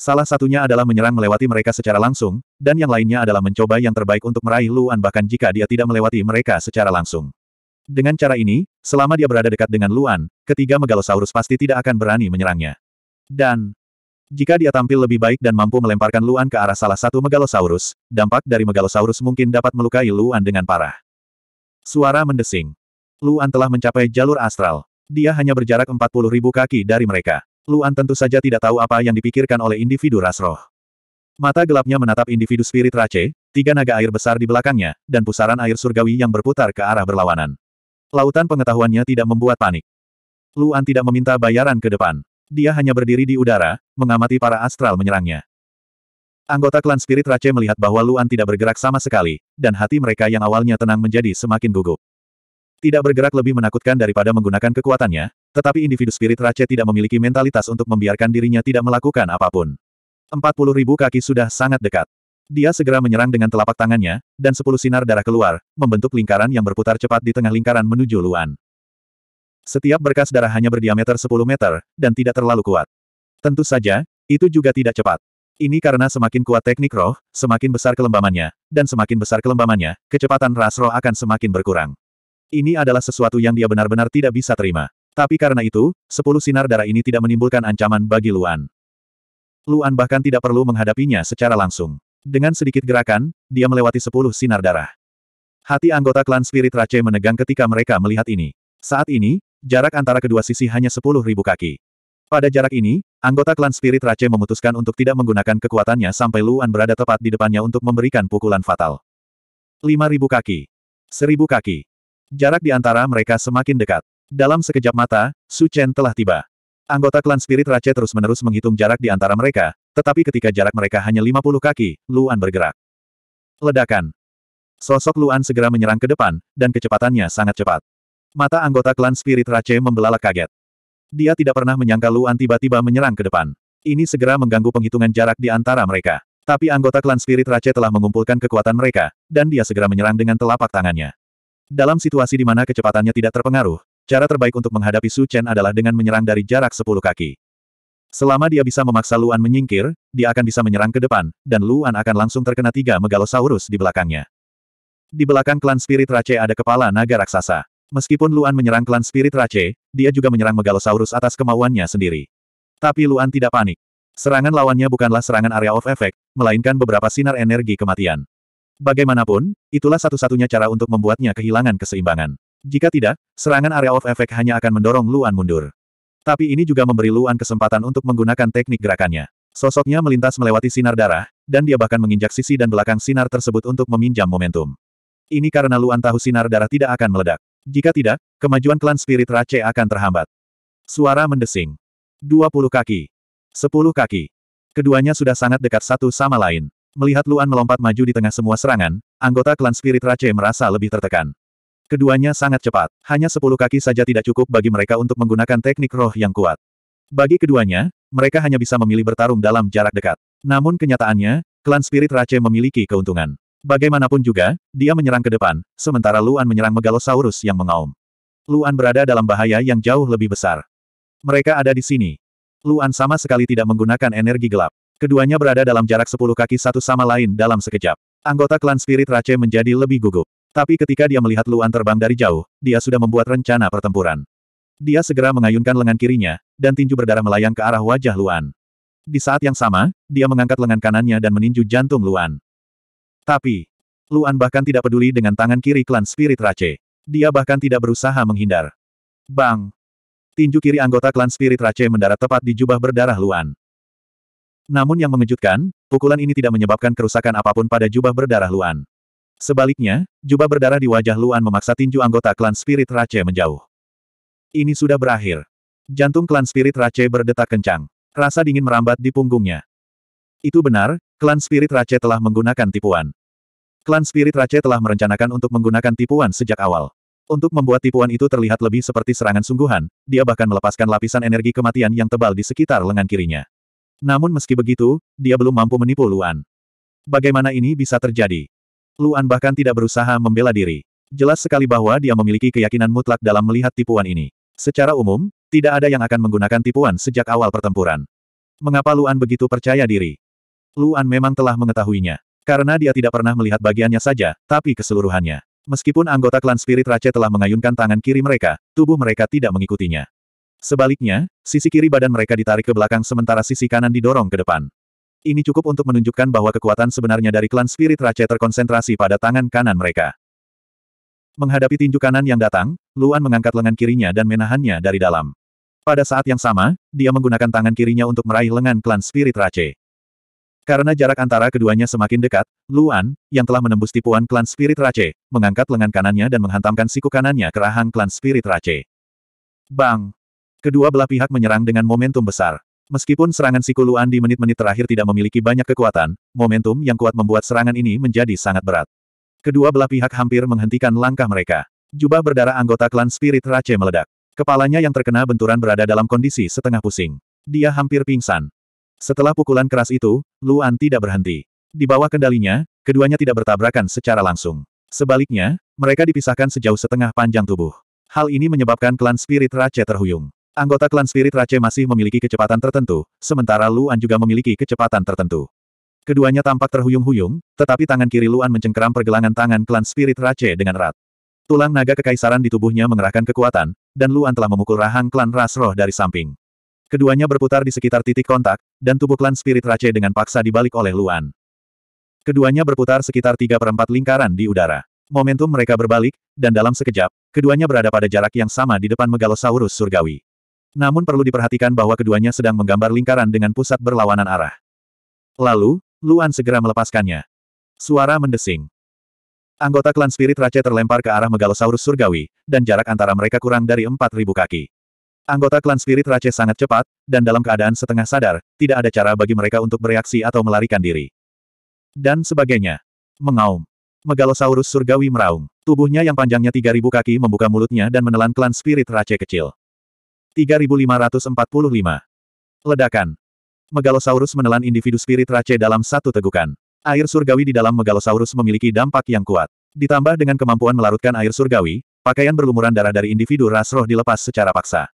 Salah satunya adalah menyerang melewati mereka secara langsung, dan yang lainnya adalah mencoba yang terbaik untuk meraih Luan bahkan jika dia tidak melewati mereka secara langsung. Dengan cara ini, selama dia berada dekat dengan Luan, ketiga Megalosaurus pasti tidak akan berani menyerangnya. Dan, jika dia tampil lebih baik dan mampu melemparkan Luan ke arah salah satu Megalosaurus, dampak dari Megalosaurus mungkin dapat melukai Luan dengan parah. Suara mendesing. Luan telah mencapai jalur astral. Dia hanya berjarak 40 ribu kaki dari mereka. Luan tentu saja tidak tahu apa yang dipikirkan oleh individu ras roh. Mata gelapnya menatap individu spirit Rache, tiga naga air besar di belakangnya, dan pusaran air surgawi yang berputar ke arah berlawanan. Lautan pengetahuannya tidak membuat panik. Luan tidak meminta bayaran ke depan. Dia hanya berdiri di udara, mengamati para astral menyerangnya. Anggota klan spirit Rache melihat bahwa Luan tidak bergerak sama sekali, dan hati mereka yang awalnya tenang menjadi semakin gugup. Tidak bergerak lebih menakutkan daripada menggunakan kekuatannya, tetapi individu spirit Rache tidak memiliki mentalitas untuk membiarkan dirinya tidak melakukan apa pun. 40 ribu kaki sudah sangat dekat. Dia segera menyerang dengan telapak tangannya, dan sepuluh sinar darah keluar, membentuk lingkaran yang berputar cepat di tengah lingkaran menuju Luan. Setiap berkas darah hanya berdiameter 10 meter, dan tidak terlalu kuat. Tentu saja, itu juga tidak cepat. Ini karena semakin kuat teknik roh, semakin besar kelembamannya, dan semakin besar kelembamannya, kecepatan ras roh akan semakin berkurang. Ini adalah sesuatu yang dia benar-benar tidak bisa terima. Tapi karena itu, sepuluh sinar darah ini tidak menimbulkan ancaman bagi Luan. Luan bahkan tidak perlu menghadapinya secara langsung. Dengan sedikit gerakan, dia melewati sepuluh sinar darah. Hati anggota klan Spirit Rache menegang ketika mereka melihat ini. Saat ini, jarak antara kedua sisi hanya sepuluh ribu kaki. Pada jarak ini, anggota klan Spirit Rache memutuskan untuk tidak menggunakan kekuatannya sampai Luan berada tepat di depannya untuk memberikan pukulan fatal. Lima ribu kaki. Seribu kaki. Jarak di antara mereka semakin dekat. Dalam sekejap mata, Su Chen telah tiba. Anggota klan Spirit Rache terus-menerus menghitung jarak di antara mereka, tetapi ketika jarak mereka hanya 50 kaki, Luan bergerak. Ledakan. Sosok Luan segera menyerang ke depan, dan kecepatannya sangat cepat. Mata anggota klan Spirit Rache membelalak kaget. Dia tidak pernah menyangka Luan tiba-tiba menyerang ke depan. Ini segera mengganggu penghitungan jarak di antara mereka. Tapi anggota klan Spirit Rache telah mengumpulkan kekuatan mereka, dan dia segera menyerang dengan telapak tangannya. Dalam situasi di mana kecepatannya tidak terpengaruh, Cara terbaik untuk menghadapi Su Chen adalah dengan menyerang dari jarak 10 kaki. Selama dia bisa memaksa Luan menyingkir, dia akan bisa menyerang ke depan, dan Luan akan langsung terkena tiga Megalosaurus di belakangnya. Di belakang klan Spirit Rache ada kepala naga raksasa. Meskipun Luan menyerang klan Spirit Rache, dia juga menyerang Megalosaurus atas kemauannya sendiri. Tapi Luan tidak panik. Serangan lawannya bukanlah serangan area of effect, melainkan beberapa sinar energi kematian. Bagaimanapun, itulah satu-satunya cara untuk membuatnya kehilangan keseimbangan. Jika tidak, serangan area of effect hanya akan mendorong Luan mundur. Tapi ini juga memberi Luan kesempatan untuk menggunakan teknik gerakannya. Sosoknya melintas melewati sinar darah, dan dia bahkan menginjak sisi dan belakang sinar tersebut untuk meminjam momentum. Ini karena Luan tahu sinar darah tidak akan meledak. Jika tidak, kemajuan klan Spirit Rache akan terhambat. Suara mendesing. 20 kaki. 10 kaki. Keduanya sudah sangat dekat satu sama lain. Melihat Luan melompat maju di tengah semua serangan, anggota klan Spirit Rache merasa lebih tertekan. Keduanya sangat cepat. Hanya 10 kaki saja tidak cukup bagi mereka untuk menggunakan teknik roh yang kuat. Bagi keduanya, mereka hanya bisa memilih bertarung dalam jarak dekat. Namun kenyataannya, klan Spirit Rache memiliki keuntungan. Bagaimanapun juga, dia menyerang ke depan, sementara Luan menyerang Megalosaurus yang mengaum. Luan berada dalam bahaya yang jauh lebih besar. Mereka ada di sini. Luan sama sekali tidak menggunakan energi gelap. Keduanya berada dalam jarak 10 kaki satu sama lain dalam sekejap. Anggota klan Spirit Rache menjadi lebih gugup. Tapi ketika dia melihat Luan terbang dari jauh, dia sudah membuat rencana pertempuran. Dia segera mengayunkan lengan kirinya, dan tinju berdarah melayang ke arah wajah Luan. Di saat yang sama, dia mengangkat lengan kanannya dan meninju jantung Luan. Tapi, Luan bahkan tidak peduli dengan tangan kiri klan Spirit Rache. Dia bahkan tidak berusaha menghindar. Bang! Tinju kiri anggota klan Spirit Rache mendarat tepat di jubah berdarah Luan. Namun yang mengejutkan, pukulan ini tidak menyebabkan kerusakan apa pun pada jubah berdarah Luan. Sebaliknya, jubah berdarah di wajah Luan memaksa tinju anggota klan Spirit Rache menjauh. Ini sudah berakhir. Jantung klan Spirit Rache berdetak kencang. Rasa dingin merambat di punggungnya. Itu benar, klan Spirit Rache telah menggunakan tipuan. Klan Spirit Rache telah merencanakan untuk menggunakan tipuan sejak awal. Untuk membuat tipuan itu terlihat lebih seperti serangan sungguhan, dia bahkan melepaskan lapisan energi kematian yang tebal di sekitar lengan kirinya. Namun meski begitu, dia belum mampu menipu Luan. Bagaimana ini bisa terjadi? Luan bahkan tidak berusaha membela diri. Jelas sekali bahwa dia memiliki keyakinan mutlak dalam melihat tipuan ini. Secara umum, tidak ada yang akan menggunakan tipuan sejak awal pertempuran. Mengapa Luan begitu percaya diri? Luan memang telah mengetahuinya. Karena dia tidak pernah melihat bagiannya saja, tapi keseluruhannya. Meskipun anggota klan Spirit Rache telah mengayunkan tangan kiri mereka, tubuh mereka tidak mengikutinya. Sebaliknya, sisi kiri badan mereka ditarik ke belakang sementara sisi kanan didorong ke depan. Ini cukup untuk menunjukkan bahwa kekuatan sebenarnya dari klan Spirit Rache terkonsentrasi pada tangan kanan mereka. Menghadapi tinju kanan yang datang, Luan mengangkat lengan kirinya dan menahannya dari dalam. Pada saat yang sama, dia menggunakan tangan kirinya untuk meraih lengan klan Spirit Rache. Karena jarak antara keduanya semakin dekat, Luan, yang telah menembus tipuan klan Spirit Rache, mengangkat lengan kanannya dan menghantamkan siku kanannya ke rahang klan Spirit Rache. Bang! Kedua belah pihak menyerang dengan momentum besar. Meskipun serangan siku Luan di menit-menit terakhir tidak memiliki banyak kekuatan, momentum yang kuat membuat serangan ini menjadi sangat berat. Kedua belah pihak hampir menghentikan langkah mereka. Jubah berdarah anggota klan Spirit Rache meledak. Kepalanya yang terkena benturan berada dalam kondisi setengah pusing. Dia hampir pingsan. Setelah pukulan keras itu, Luan tidak berhenti. Di bawah kendalinya, keduanya tidak bertabrakan secara langsung. Sebaliknya, mereka dipisahkan sejauh setengah panjang tubuh. Hal ini menyebabkan klan Spirit Rache terhuyung. Anggota klan Spirit Rache masih memiliki kecepatan tertentu, sementara Luan juga memiliki kecepatan tertentu. Keduanya tampak terhuyung-huyung, tetapi tangan kiri Luan mencengkeram pergelangan tangan klan Spirit Rache dengan erat. Tulang naga kekaisaran di tubuhnya mengerahkan kekuatan, dan Luan telah memukul rahang klan Ras Roh dari samping. Keduanya berputar di sekitar titik kontak, dan tubuh klan Spirit Rache dengan paksa dibalik oleh Luan. Keduanya berputar sekitar tiga perempat lingkaran di udara. Momentum mereka berbalik, dan dalam sekejap, keduanya berada pada jarak yang sama di depan Megalosaurus surgawi. Namun perlu diperhatikan bahwa keduanya sedang menggambar lingkaran dengan pusat berlawanan arah. Lalu, Luan segera melepaskannya. Suara mendesing. Anggota klan Spirit Rache terlempar ke arah Megalosaurus surgawi, dan jarak antara mereka kurang dari 4.000 kaki. Anggota klan Spirit Rache sangat cepat, dan dalam keadaan setengah sadar, tidak ada cara bagi mereka untuk bereaksi atau melarikan diri. Dan sebagainya. Mengaum. Megalosaurus surgawi meraung. Tubuhnya yang panjangnya 3000 kaki membuka mulutnya dan menelan klan Spirit Rache kecil. 3545. Ledakan. Megalosaurus menelan individu Spirit Rache dalam satu tegukan. Air surgawi di dalam Megalosaurus memiliki dampak yang kuat. Ditambah dengan kemampuan melarutkan air surgawi, pakaian berlumuran darah dari individu ras roh dilepas secara paksa.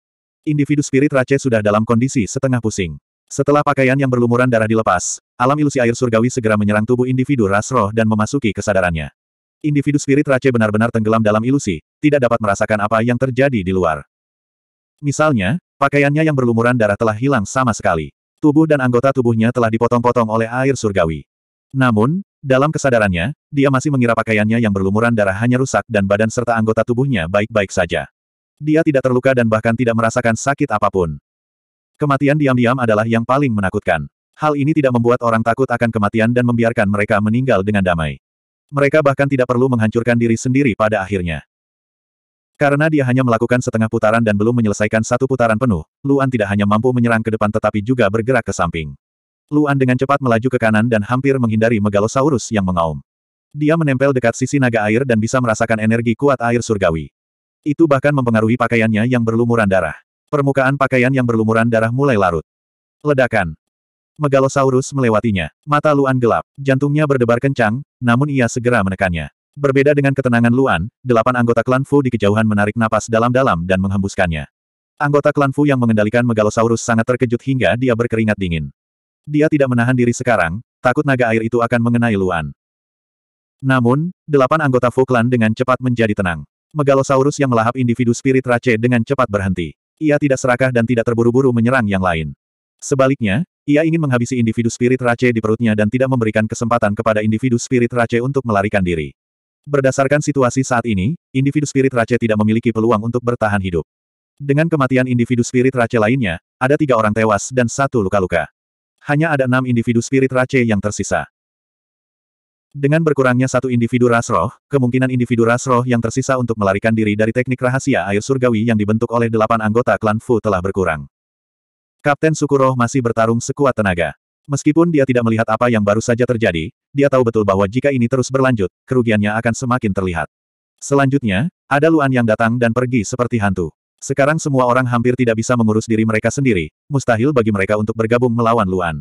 Individu spirit Rache sudah dalam kondisi setengah pusing. Setelah pakaian yang berlumuran darah dilepas, alam ilusi air surgawi segera menyerang tubuh individu ras roh dan memasuki kesadarannya. Individu spirit Rache benar-benar tenggelam dalam ilusi, tidak dapat merasakan apa yang terjadi di luar. Misalnya, pakaiannya yang berlumuran darah telah hilang sama sekali. Tubuh dan anggota tubuhnya telah dipotong-potong oleh air surgawi. Namun, dalam kesadarannya, dia masih mengira pakaiannya yang berlumuran darah hanya rusak dan badan serta anggota tubuhnya baik-baik saja. Dia tidak terluka dan bahkan tidak merasakan sakit apa pun. Kematian diam-diam adalah yang paling menakutkan. Hal ini tidak membuat orang takut akan kematian dan membiarkan mereka meninggal dengan damai. Mereka bahkan tidak perlu menghancurkan diri sendiri pada akhirnya. Karena dia hanya melakukan setengah putaran dan belum menyelesaikan satu putaran penuh, Luan tidak hanya mampu menyerang ke depan tetapi juga bergerak ke samping. Luan dengan cepat melaju ke kanan dan hampir menghindari Megalosaurus yang mengaum. Dia menempel dekat sisi naga air dan bisa merasakan energi kuat air surgawi. Itu bahkan mempengaruhi pakaiannya yang berlumuran darah. Permukaan pakaian yang berlumuran darah mulai larut. Ledakan. Megalosaurus melewatinya. Mata Luan gelap. Jantungnya berdebar kencang, namun ia segera menekannya. Berbeda dengan ketenangan Luan, delapan anggota klan Fu di kejauhan menarik napas dalam-dalam dan menghembuskannya. Anggota klan Fu yang mengendalikan Megalosaurus sangat terkejut hingga dia berkeringat dingin. Dia tidak menahan diri sekarang, takut naga air itu akan mengenai Luan. Namun, delapan anggota Fu Clan dengan cepat menjadi tenang. Megalosaurus yang melahap individu spirit Rache dengan cepat berhenti. Ia tidak serakah dan tidak terburu-buru menyerang yang lain. Sebaliknya, ia ingin menghabisi individu spirit Rache di perutnya dan tidak memberikan kesempatan kepada individu spirit Rache untuk melarikan diri. Berdasarkan situasi saat ini, individu spirit Rache tidak memiliki peluang untuk bertahan hidup. Dengan kematian individu spirit Rache lainnya, ada tiga orang tewas dan satu luka-luka. Hanya ada enam individu spirit Rache yang tersisa. Dengan berkurangnya satu individu ras roh, kemungkinan individu ras roh yang tersisa untuk melarikan diri dari teknik rahasia air surgawi yang dibentuk oleh delapan anggota klan Fu telah berkurang. Kapten suku roh masih bertarung sekuat tenaga. Meskipun dia tidak melihat apa yang baru saja terjadi, dia tahu betul bahwa jika ini terus berlanjut, kerugiannya akan semakin terlihat. Selanjutnya, ada Luan yang datang dan pergi seperti hantu. Sekarang semua orang hampir tidak bisa mengurus diri mereka sendiri, mustahil bagi mereka untuk bergabung melawan Luan.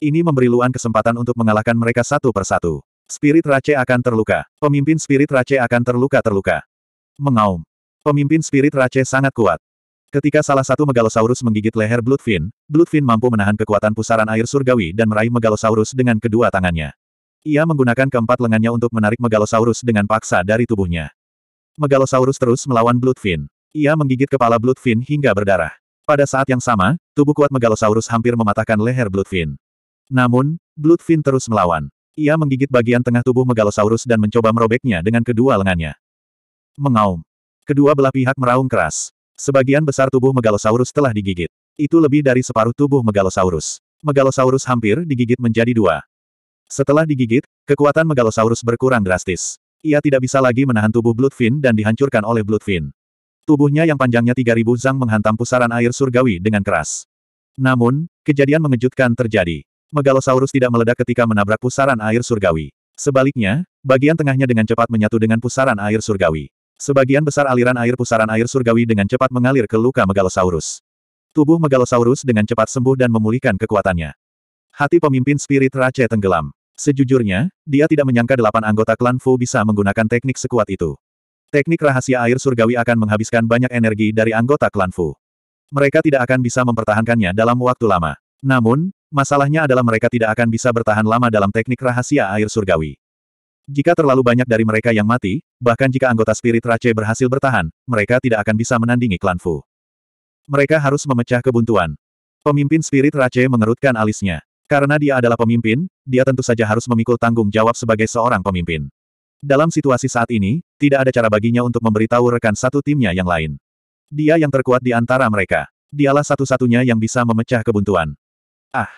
Ini memberi Luan kesempatan untuk mengalahkan mereka satu persatu. Spirit Rache akan terluka. Pemimpin Spirit Rache akan terluka-terluka. Mengaum. Pemimpin Spirit Rache sangat kuat. Ketika salah satu Megalosaurus menggigit leher Bloodfin, Bloodfin mampu menahan kekuatan pusaran air surgawi dan meraih Megalosaurus dengan kedua tangannya. Ia menggunakan keempat lengannya untuk menarik Megalosaurus dengan paksa dari tubuhnya. Megalosaurus terus melawan Bloodfin. Ia menggigit kepala Bloodfin hingga berdarah. Pada saat yang sama, tubuh kuat Megalosaurus hampir mematahkan leher Bloodfin. Namun, Bloodfin terus melawan. Ia menggigit bagian tengah tubuh Megalosaurus dan mencoba merobeknya dengan kedua lengannya. Mengaum. Kedua belah pihak meraung keras. Sebagian besar tubuh Megalosaurus telah digigit. Itu lebih dari separuh tubuh Megalosaurus. Megalosaurus hampir digigit menjadi dua. Setelah digigit, kekuatan Megalosaurus berkurang drastis. Ia tidak bisa lagi menahan tubuh Bloodfin dan dihancurkan oleh Bloodfin. Tubuhnya yang panjangnya 3000 zang menghantam pusaran air surgawi dengan keras. Namun, kejadian mengejutkan terjadi. Megalosaurus tidak meledak ketika menabrak pusaran air surgawi. Sebaliknya, bagian tengahnya dengan cepat menyatu dengan pusaran air surgawi. Sebagian besar aliran air pusaran air surgawi dengan cepat mengalir ke luka Megalosaurus. Tubuh Megalosaurus dengan cepat sembuh dan memulihkan kekuatannya. Hati pemimpin spirit Rache tenggelam. Sejujurnya, dia tidak menyangka delapan anggota klan Fu bisa menggunakan teknik sekuat itu. Teknik rahasia air surgawi akan menghabiskan banyak energi dari anggota klan Fu. Mereka tidak akan bisa mempertahankannya dalam waktu lama. Namun, masalahnya adalah mereka tidak akan bisa bertahan lama dalam teknik rahasia air surgawi. Jika terlalu banyak dari mereka yang mati, bahkan jika anggota spirit Rache berhasil bertahan, mereka tidak akan bisa menandingi klan Fu. Mereka harus memecah kebuntuan. Pemimpin spirit Rache mengerutkan alisnya. Karena dia adalah pemimpin, dia tentu saja harus memikul tanggung jawab sebagai seorang pemimpin. Dalam situasi saat ini, tidak ada cara baginya untuk memberitahu rekan satu timnya yang lain. Dia yang terkuat di antara mereka. Dialah satu-satunya yang bisa memecah kebuntuan. Ah!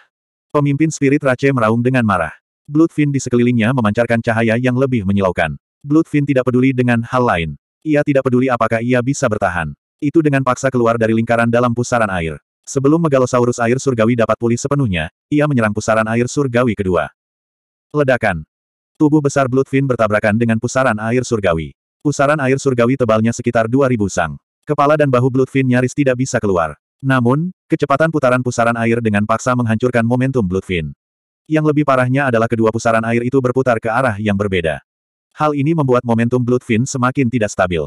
Pemimpin spirit Rache meraung dengan marah. Bloodfin di sekelilingnya memancarkan cahaya yang lebih menyilaukan. Bloodfin tidak peduli dengan hal lain. Ia tidak peduli apakah ia bisa bertahan. Itu dengan paksa keluar dari lingkaran dalam pusaran air. Sebelum Megalosaurus air surgawi dapat pulih sepenuhnya, ia menyerang pusaran air surgawi kedua. Ledakan. Tubuh besar Bloodfin bertabrakan dengan pusaran air surgawi. Pusaran air surgawi tebalnya sekitar 2000 sang. Kepala dan bahu Bloodfin nyaris tidak bisa keluar. Namun, kecepatan putaran pusaran air dengan paksa menghancurkan momentum Bloodfin. Yang lebih parahnya adalah kedua pusaran air itu berputar ke arah yang berbeda. Hal ini membuat momentum Bloodfin semakin tidak stabil.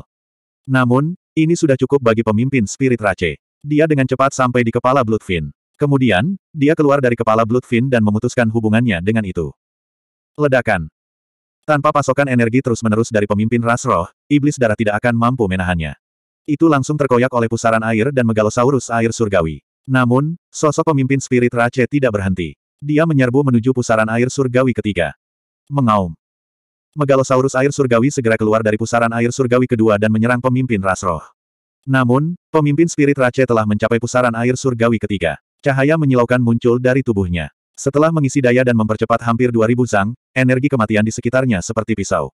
Namun, ini sudah cukup bagi pemimpin Spirit Rache. Dia dengan cepat sampai di kepala Bloodfin. Kemudian, dia keluar dari kepala Bloodfin dan memutuskan hubungannya dengan itu. Ledakan. Tanpa pasokan energi terus-menerus dari pemimpin ras roh, iblis darah tidak akan mampu menahannya. Itu langsung terkoyak oleh pusaran air dan megalosaurus air surgawi. Namun, sosok pemimpin spirit Rache tidak berhenti. Dia menyerbu menuju pusaran air surgawi ketiga. Mengaum. Megalosaurus air surgawi segera keluar dari pusaran air surgawi kedua dan menyerang pemimpin ras roh. Namun, pemimpin spirit Rache telah mencapai pusaran air surgawi ketiga. Cahaya menyilaukan muncul dari tubuhnya. Setelah mengisi daya dan mempercepat hampir 2000 zang, energi kematian di sekitarnya seperti pisau.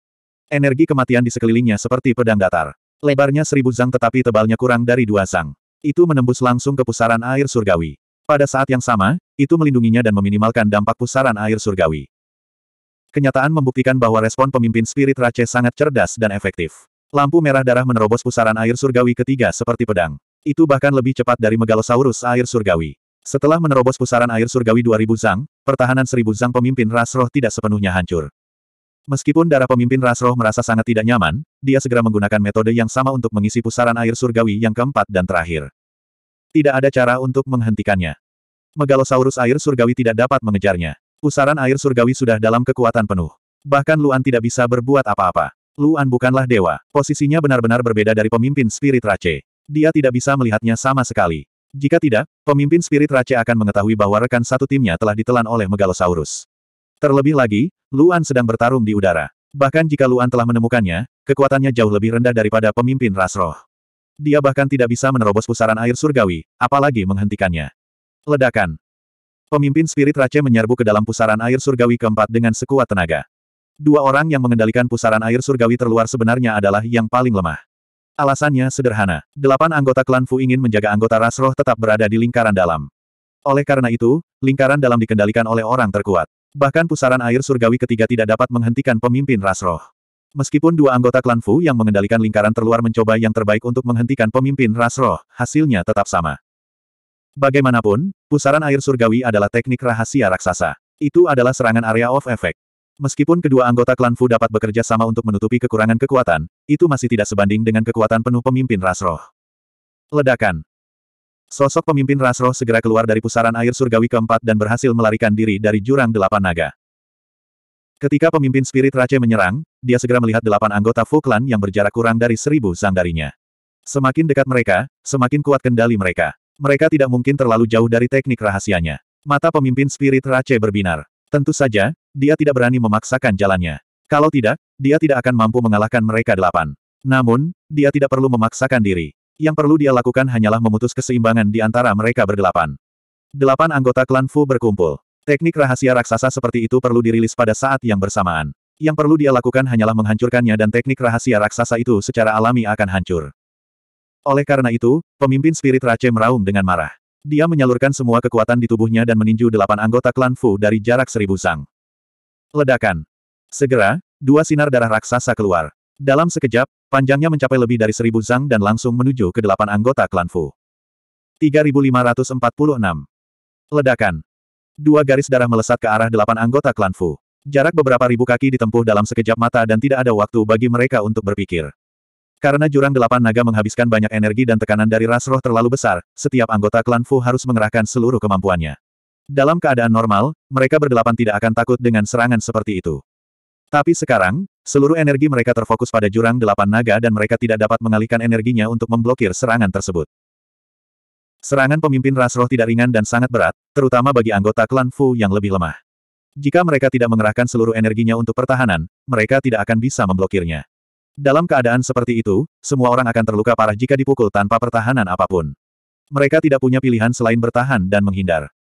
Energi kematian di sekelilingnya seperti pedang datar. Lebarnya 1000 zang tetapi tebalnya kurang dari dua zang. Itu menembus langsung ke pusaran air surgawi. Pada saat yang sama, itu melindunginya dan meminimalkan dampak pusaran air surgawi. Kenyataan membuktikan bahwa respon pemimpin spirit Rache sangat cerdas dan efektif. Lampu merah darah menerobos pusaran air surgawi ketiga seperti pedang. Itu bahkan lebih cepat dari Megalosaurus air surgawi. Setelah menerobos pusaran air surgawi 2000 zang, pertahanan 1000 zang pemimpin ras roh tidak sepenuhnya hancur. Meskipun darah pemimpin ras roh merasa sangat tidak nyaman, dia segera menggunakan metode yang sama untuk mengisi pusaran air surgawi yang keempat dan terakhir. Tidak ada cara untuk menghentikannya. Megalosaurus air surgawi tidak dapat mengejarnya. Pusaran air surgawi sudah dalam kekuatan penuh. Bahkan Luan tidak bisa berbuat apa-apa. Luan bukanlah dewa. Posisinya benar-benar berbeda dari pemimpin spirit Rache. Dia tidak bisa melihatnya sama sekali. Jika tidak, pemimpin spirit Rache akan mengetahui bahwa rekan satu timnya telah ditelan oleh Megalosaurus. Terlebih lagi, Luan sedang bertarung di udara. Bahkan jika Luan telah menemukannya, kekuatannya jauh lebih rendah daripada pemimpin ras roh. Dia bahkan tidak bisa menerobos pusaran air surgawi, apalagi menghentikannya. Ledakan. Pemimpin spirit Rache menyerbu ke dalam pusaran air surgawi keempat dengan sekuat tenaga. Dua orang yang mengendalikan pusaran air surgawi terluar sebenarnya adalah yang paling lemah. Alasannya sederhana. Delapan anggota klan Fu ingin menjaga anggota ras roh tetap berada di lingkaran dalam. Oleh karena itu, lingkaran dalam dikendalikan oleh orang terkuat. Bahkan pusaran air surgawi ketiga tidak dapat menghentikan pemimpin ras roh. Meskipun dua anggota klan Fu yang mengendalikan lingkaran terluar mencoba yang terbaik untuk menghentikan pemimpin ras roh, hasilnya tetap sama. Bagaimanapun, pusaran air surgawi adalah teknik rahasia raksasa. Itu adalah serangan area of effect. Meskipun kedua anggota klan Fu dapat bekerja sama untuk menutupi kekurangan kekuatan, itu masih tidak sebanding dengan kekuatan penuh pemimpin ras roh. Ledakan. Sosok pemimpin ras roh segera keluar dari pusaran air surgawi keempat dan berhasil melarikan diri dari jurang delapan naga. Ketika pemimpin spirit Rache menyerang, dia segera melihat delapan anggota Fu Clan yang berjarak kurang dari seribu sang darinya. Semakin dekat mereka, semakin kuat kendali mereka. Mereka tidak mungkin terlalu jauh dari teknik rahasianya. Mata pemimpin spirit Rache berbinar. Tentu saja, dia tidak berani memaksakan jalannya. Kalau tidak, dia tidak akan mampu mengalahkan mereka delapan. Namun, dia tidak perlu memaksakan diri. Yang perlu dia lakukan hanyalah memutus keseimbangan di antara mereka berdelapan. Delapan anggota klan Fu berkumpul. Teknik rahasia raksasa seperti itu perlu dirilis pada saat yang bersamaan. Yang perlu dia lakukan hanyalah menghancurkannya dan teknik rahasia raksasa itu secara alami akan hancur. Oleh karena itu, pemimpin spirit Rache meraung dengan marah. Dia menyalurkan semua kekuatan di tubuhnya dan meninju delapan anggota klan Fu dari jarak seribu sang. Ledakan. Segera, dua sinar darah raksasa keluar. Dalam sekejap, panjangnya mencapai lebih dari seribu zang dan langsung menuju ke delapan anggota klan Fu. 3546. Ledakan. Dua garis darah melesat ke arah delapan anggota klan Fu. Jarak beberapa ribu kaki ditempuh dalam sekejap mata dan tidak ada waktu bagi mereka untuk berpikir. Karena jurang delapan naga menghabiskan banyak energi dan tekanan dari ras roh terlalu besar, setiap anggota klan Fu harus mengerahkan seluruh kemampuannya. Dalam keadaan normal, mereka berdelapan tidak akan takut dengan serangan seperti itu. Tapi sekarang, seluruh energi mereka terfokus pada jurang delapan naga dan mereka tidak dapat mengalihkan energinya untuk memblokir serangan tersebut. Serangan pemimpin ras roh tidak ringan dan sangat berat, terutama bagi anggota klan Fu yang lebih lemah. Jika mereka tidak mengerahkan seluruh energinya untuk pertahanan, mereka tidak akan bisa memblokirnya. Dalam keadaan seperti itu, semua orang akan terluka parah jika dipukul tanpa pertahanan apa pun. Mereka tidak punya pilihan selain bertahan dan menghindar.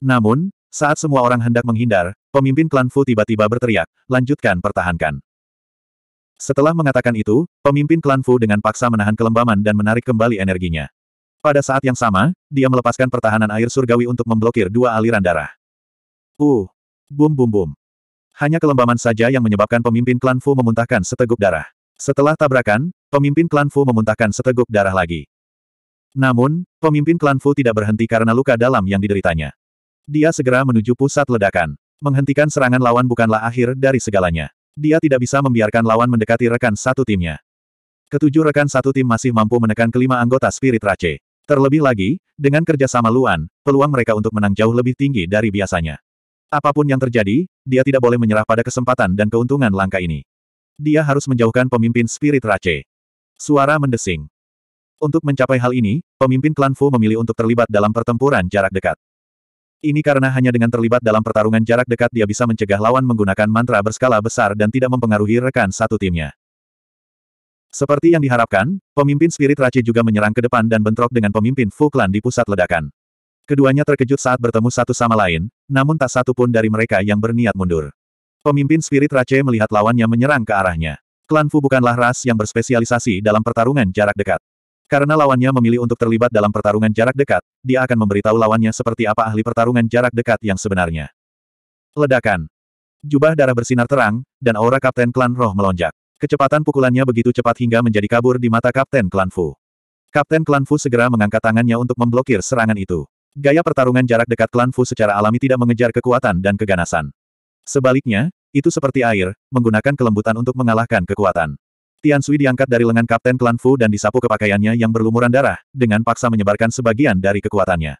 Namun, saat semua orang hendak menghindar, pemimpin klan Fu tiba-tiba berteriak, lanjutkan pertahankan. Setelah mengatakan itu, pemimpin klan Fu dengan paksa menahan kelembaman dan menarik kembali energinya. Pada saat yang sama, dia melepaskan pertahanan air surgawi untuk memblokir dua aliran darah. Uh! Bum bum bum. Hanya kelembaman saja yang menyebabkan pemimpin klan Fu memuntahkan seteguk darah. Setelah tabrakan, pemimpin klan Fu memuntahkan seteguk darah lagi. Namun, pemimpin klan Fu tidak berhenti karena luka dalam yang dideritanya. Dia segera menuju pusat ledakan. Menghentikan serangan lawan bukanlah akhir dari segalanya. Dia tidak bisa membiarkan lawan mendekati rekan satu timnya. Ketujuh rekan satu tim masih mampu menekan kelima anggota Spirit Rache. Terlebih lagi, dengan kerjasama Luan, peluang mereka untuk menang jauh lebih tinggi dari biasanya. Apa pun yang terjadi, dia tidak boleh menyerah pada kesempatan dan keuntungan langkah ini. Dia harus menjauhkan pemimpin spirit Rache. Suara mendesing. Untuk mencapai hal ini, pemimpin klan Fu memilih untuk terlibat dalam pertempuran jarak dekat. Ini karena hanya dengan terlibat dalam pertarungan jarak dekat dia bisa mencegah lawan menggunakan mantra berskala besar dan tidak mempengaruhi rekan satu timnya. Seperti yang diharapkan, pemimpin Spirit Rache juga menyerang ke depan dan bentrok dengan pemimpin Fu Clan di pusat ledakan. Keduanya terkejut saat bertemu satu sama lain, namun tak satu pun dari mereka yang berniat mundur. Pemimpin Spirit Rache melihat lawannya menyerang ke arahnya. Klan Fu bukanlah ras yang berspesialisasi dalam pertarungan jarak dekat. Karena lawannya memilih untuk terlibat dalam pertarungan jarak dekat, dia akan memberitahu lawannya seperti apa ahli pertarungan jarak dekat yang sebenarnya. Ledakan. Jubah darah bersinar terang, dan aura Kapten Klan Roh melonjak. Kecepatan pukulannya begitu cepat hingga menjadi kabur di mata Kapten Klan Fu. Kapten Klan Fu segera mengangkat tangannya untuk memblokir serangan itu. Gaya pertarungan jarak dekat Klan Fu secara alami tidak mengejar kekuatan dan keganasan. Sebaliknya, itu seperti air, menggunakan kelembutan untuk mengalahkan kekuatan. Tian Sui diangkat dari lengan Kapten Klan Fu dan disapu ke pakaiannya yang berlumuran darah, dengan paksa menyebarkan sebagian dari kekuatannya.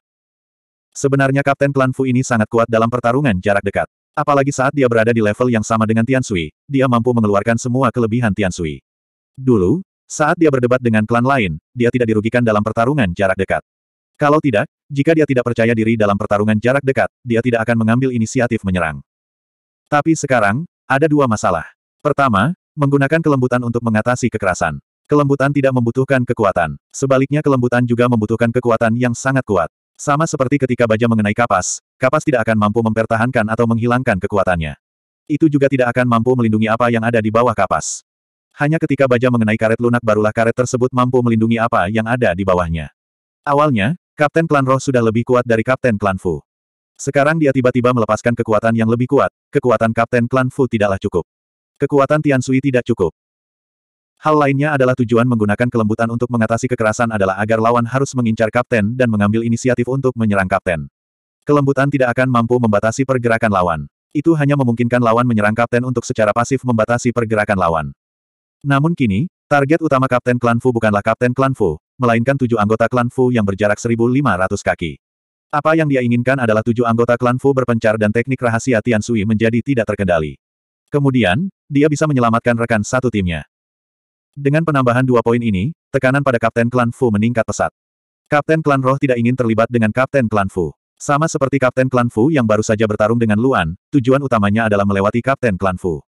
Sebenarnya Kapten Klan Fu ini sangat kuat dalam pertarungan jarak dekat. Apalagi saat dia berada di level yang sama dengan Tian Sui, dia mampu mengeluarkan semua kelebihan Tian Sui. Dulu, saat dia berdebat dengan klan lain, dia tidak dirugikan dalam pertarungan jarak dekat. Kalau tidak, jika dia tidak percaya diri dalam pertarungan jarak dekat, dia tidak akan mengambil inisiatif menyerang. Tapi sekarang, ada dua masalah. Pertama, menggunakan kelembutan untuk mengatasi kekerasan. Kelembutan tidak membutuhkan kekuatan. Sebaliknya kelembutan juga membutuhkan kekuatan yang sangat kuat. Sama seperti ketika baja mengenai kapas, kapas tidak akan mampu mempertahankan atau menghilangkan kekuatannya. Itu juga tidak akan mampu melindungi apa yang ada di bawah kapas. Hanya ketika baja mengenai karet lunak barulah karet tersebut mampu melindungi apa yang ada di bawahnya. Awalnya, Kapten Klan Roh sudah lebih kuat dari Kapten Klan Fu. Sekarang dia tiba-tiba melepaskan kekuatan yang lebih kuat, kekuatan Kapten Klan Fu tidaklah cukup. Kekuatan Tian Sui tidak cukup. Hal lainnya adalah tujuan menggunakan kelembutan untuk mengatasi kekerasan adalah agar lawan harus mengincar kapten dan mengambil inisiatif untuk menyerang kapten. Kelembutan tidak akan mampu membatasi pergerakan lawan. Itu hanya memungkinkan lawan menyerang kapten untuk secara pasif membatasi pergerakan lawan. Namun kini, target utama Kapten Klan Fu bukanlah Kapten Klan Fu, melainkan tujuh anggota Klan Fu yang berjarak 1.500 kaki. Apa yang dia inginkan adalah tujuh anggota Klan Fu berpencar dan teknik rahasia Tian Sui menjadi tidak terkendali. Kemudian, dia bisa menyelamatkan rekan satu timnya. Dengan penambahan dua poin ini, tekanan pada Kapten Klan Fu meningkat pesat. Kapten Klan Roh tidak ingin terlibat dengan Kapten Klan Fu. Sama seperti Kapten Klan Fu yang baru saja bertarung dengan Luan, tujuan utamanya adalah melewati Kapten Klan Fu.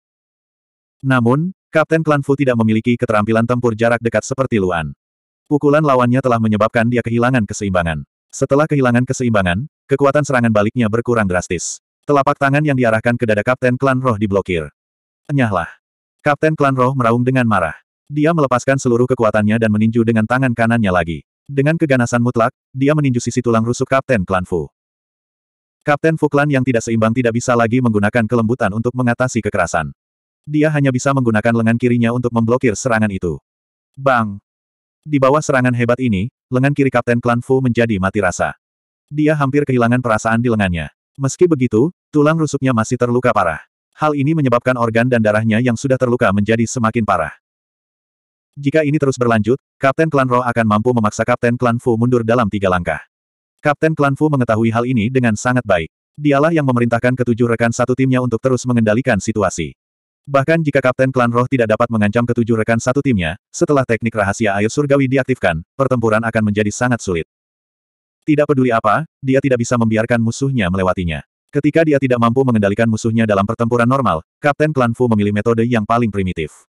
Namun, Kapten Klan Fu tidak memiliki keterampilan tempur jarak dekat seperti Luan. Pukulan lawannya telah menyebabkan dia kehilangan keseimbangan. Setelah kehilangan keseimbangan, kekuatan serangan baliknya berkurang drastis. Telapak tangan yang diarahkan ke dada Kapten Klan Roh diblokir. Enyahlah. Kapten Klan Roh meraung dengan marah. Dia melepaskan seluruh kekuatannya dan meninju dengan tangan kanannya lagi. Dengan keganasan mutlak, dia meninju sisi tulang rusuk Kapten Klan Fu. Kapten Fu Klan yang tidak seimbang tidak bisa lagi menggunakan kelembutan untuk mengatasi kekerasan. Dia hanya bisa menggunakan lengan kirinya untuk memblokir serangan itu. Bang! Di bawah serangan hebat ini, lengan kiri Kapten Klan Fu menjadi mati rasa. Dia hampir kehilangan perasaan di lengannya. Meski begitu, tulang rusuknya masih terluka parah. Hal ini menyebabkan organ dan darahnya yang sudah terluka menjadi semakin parah. Jika ini terus berlanjut, Kapten Klan Roh akan mampu memaksa Kapten Klan Fu mundur dalam tiga langkah. Kapten Klan Fu mengetahui hal ini dengan sangat baik. Dialah yang memerintahkan ketujuh rekan satu timnya untuk terus mengendalikan situasi. Bahkan jika Kapten Klan Roh tidak dapat mengancam ketujuh rekan satu timnya, setelah teknik rahasia air surgawi diaktifkan, pertempuran akan menjadi sangat sulit. Tidak peduli apa, dia tidak bisa membiarkan musuhnya melewatinya. Ketika dia tidak mampu mengendalikan musuhnya dalam pertempuran normal, Kapten Klan Fu memilih metode yang paling primitif.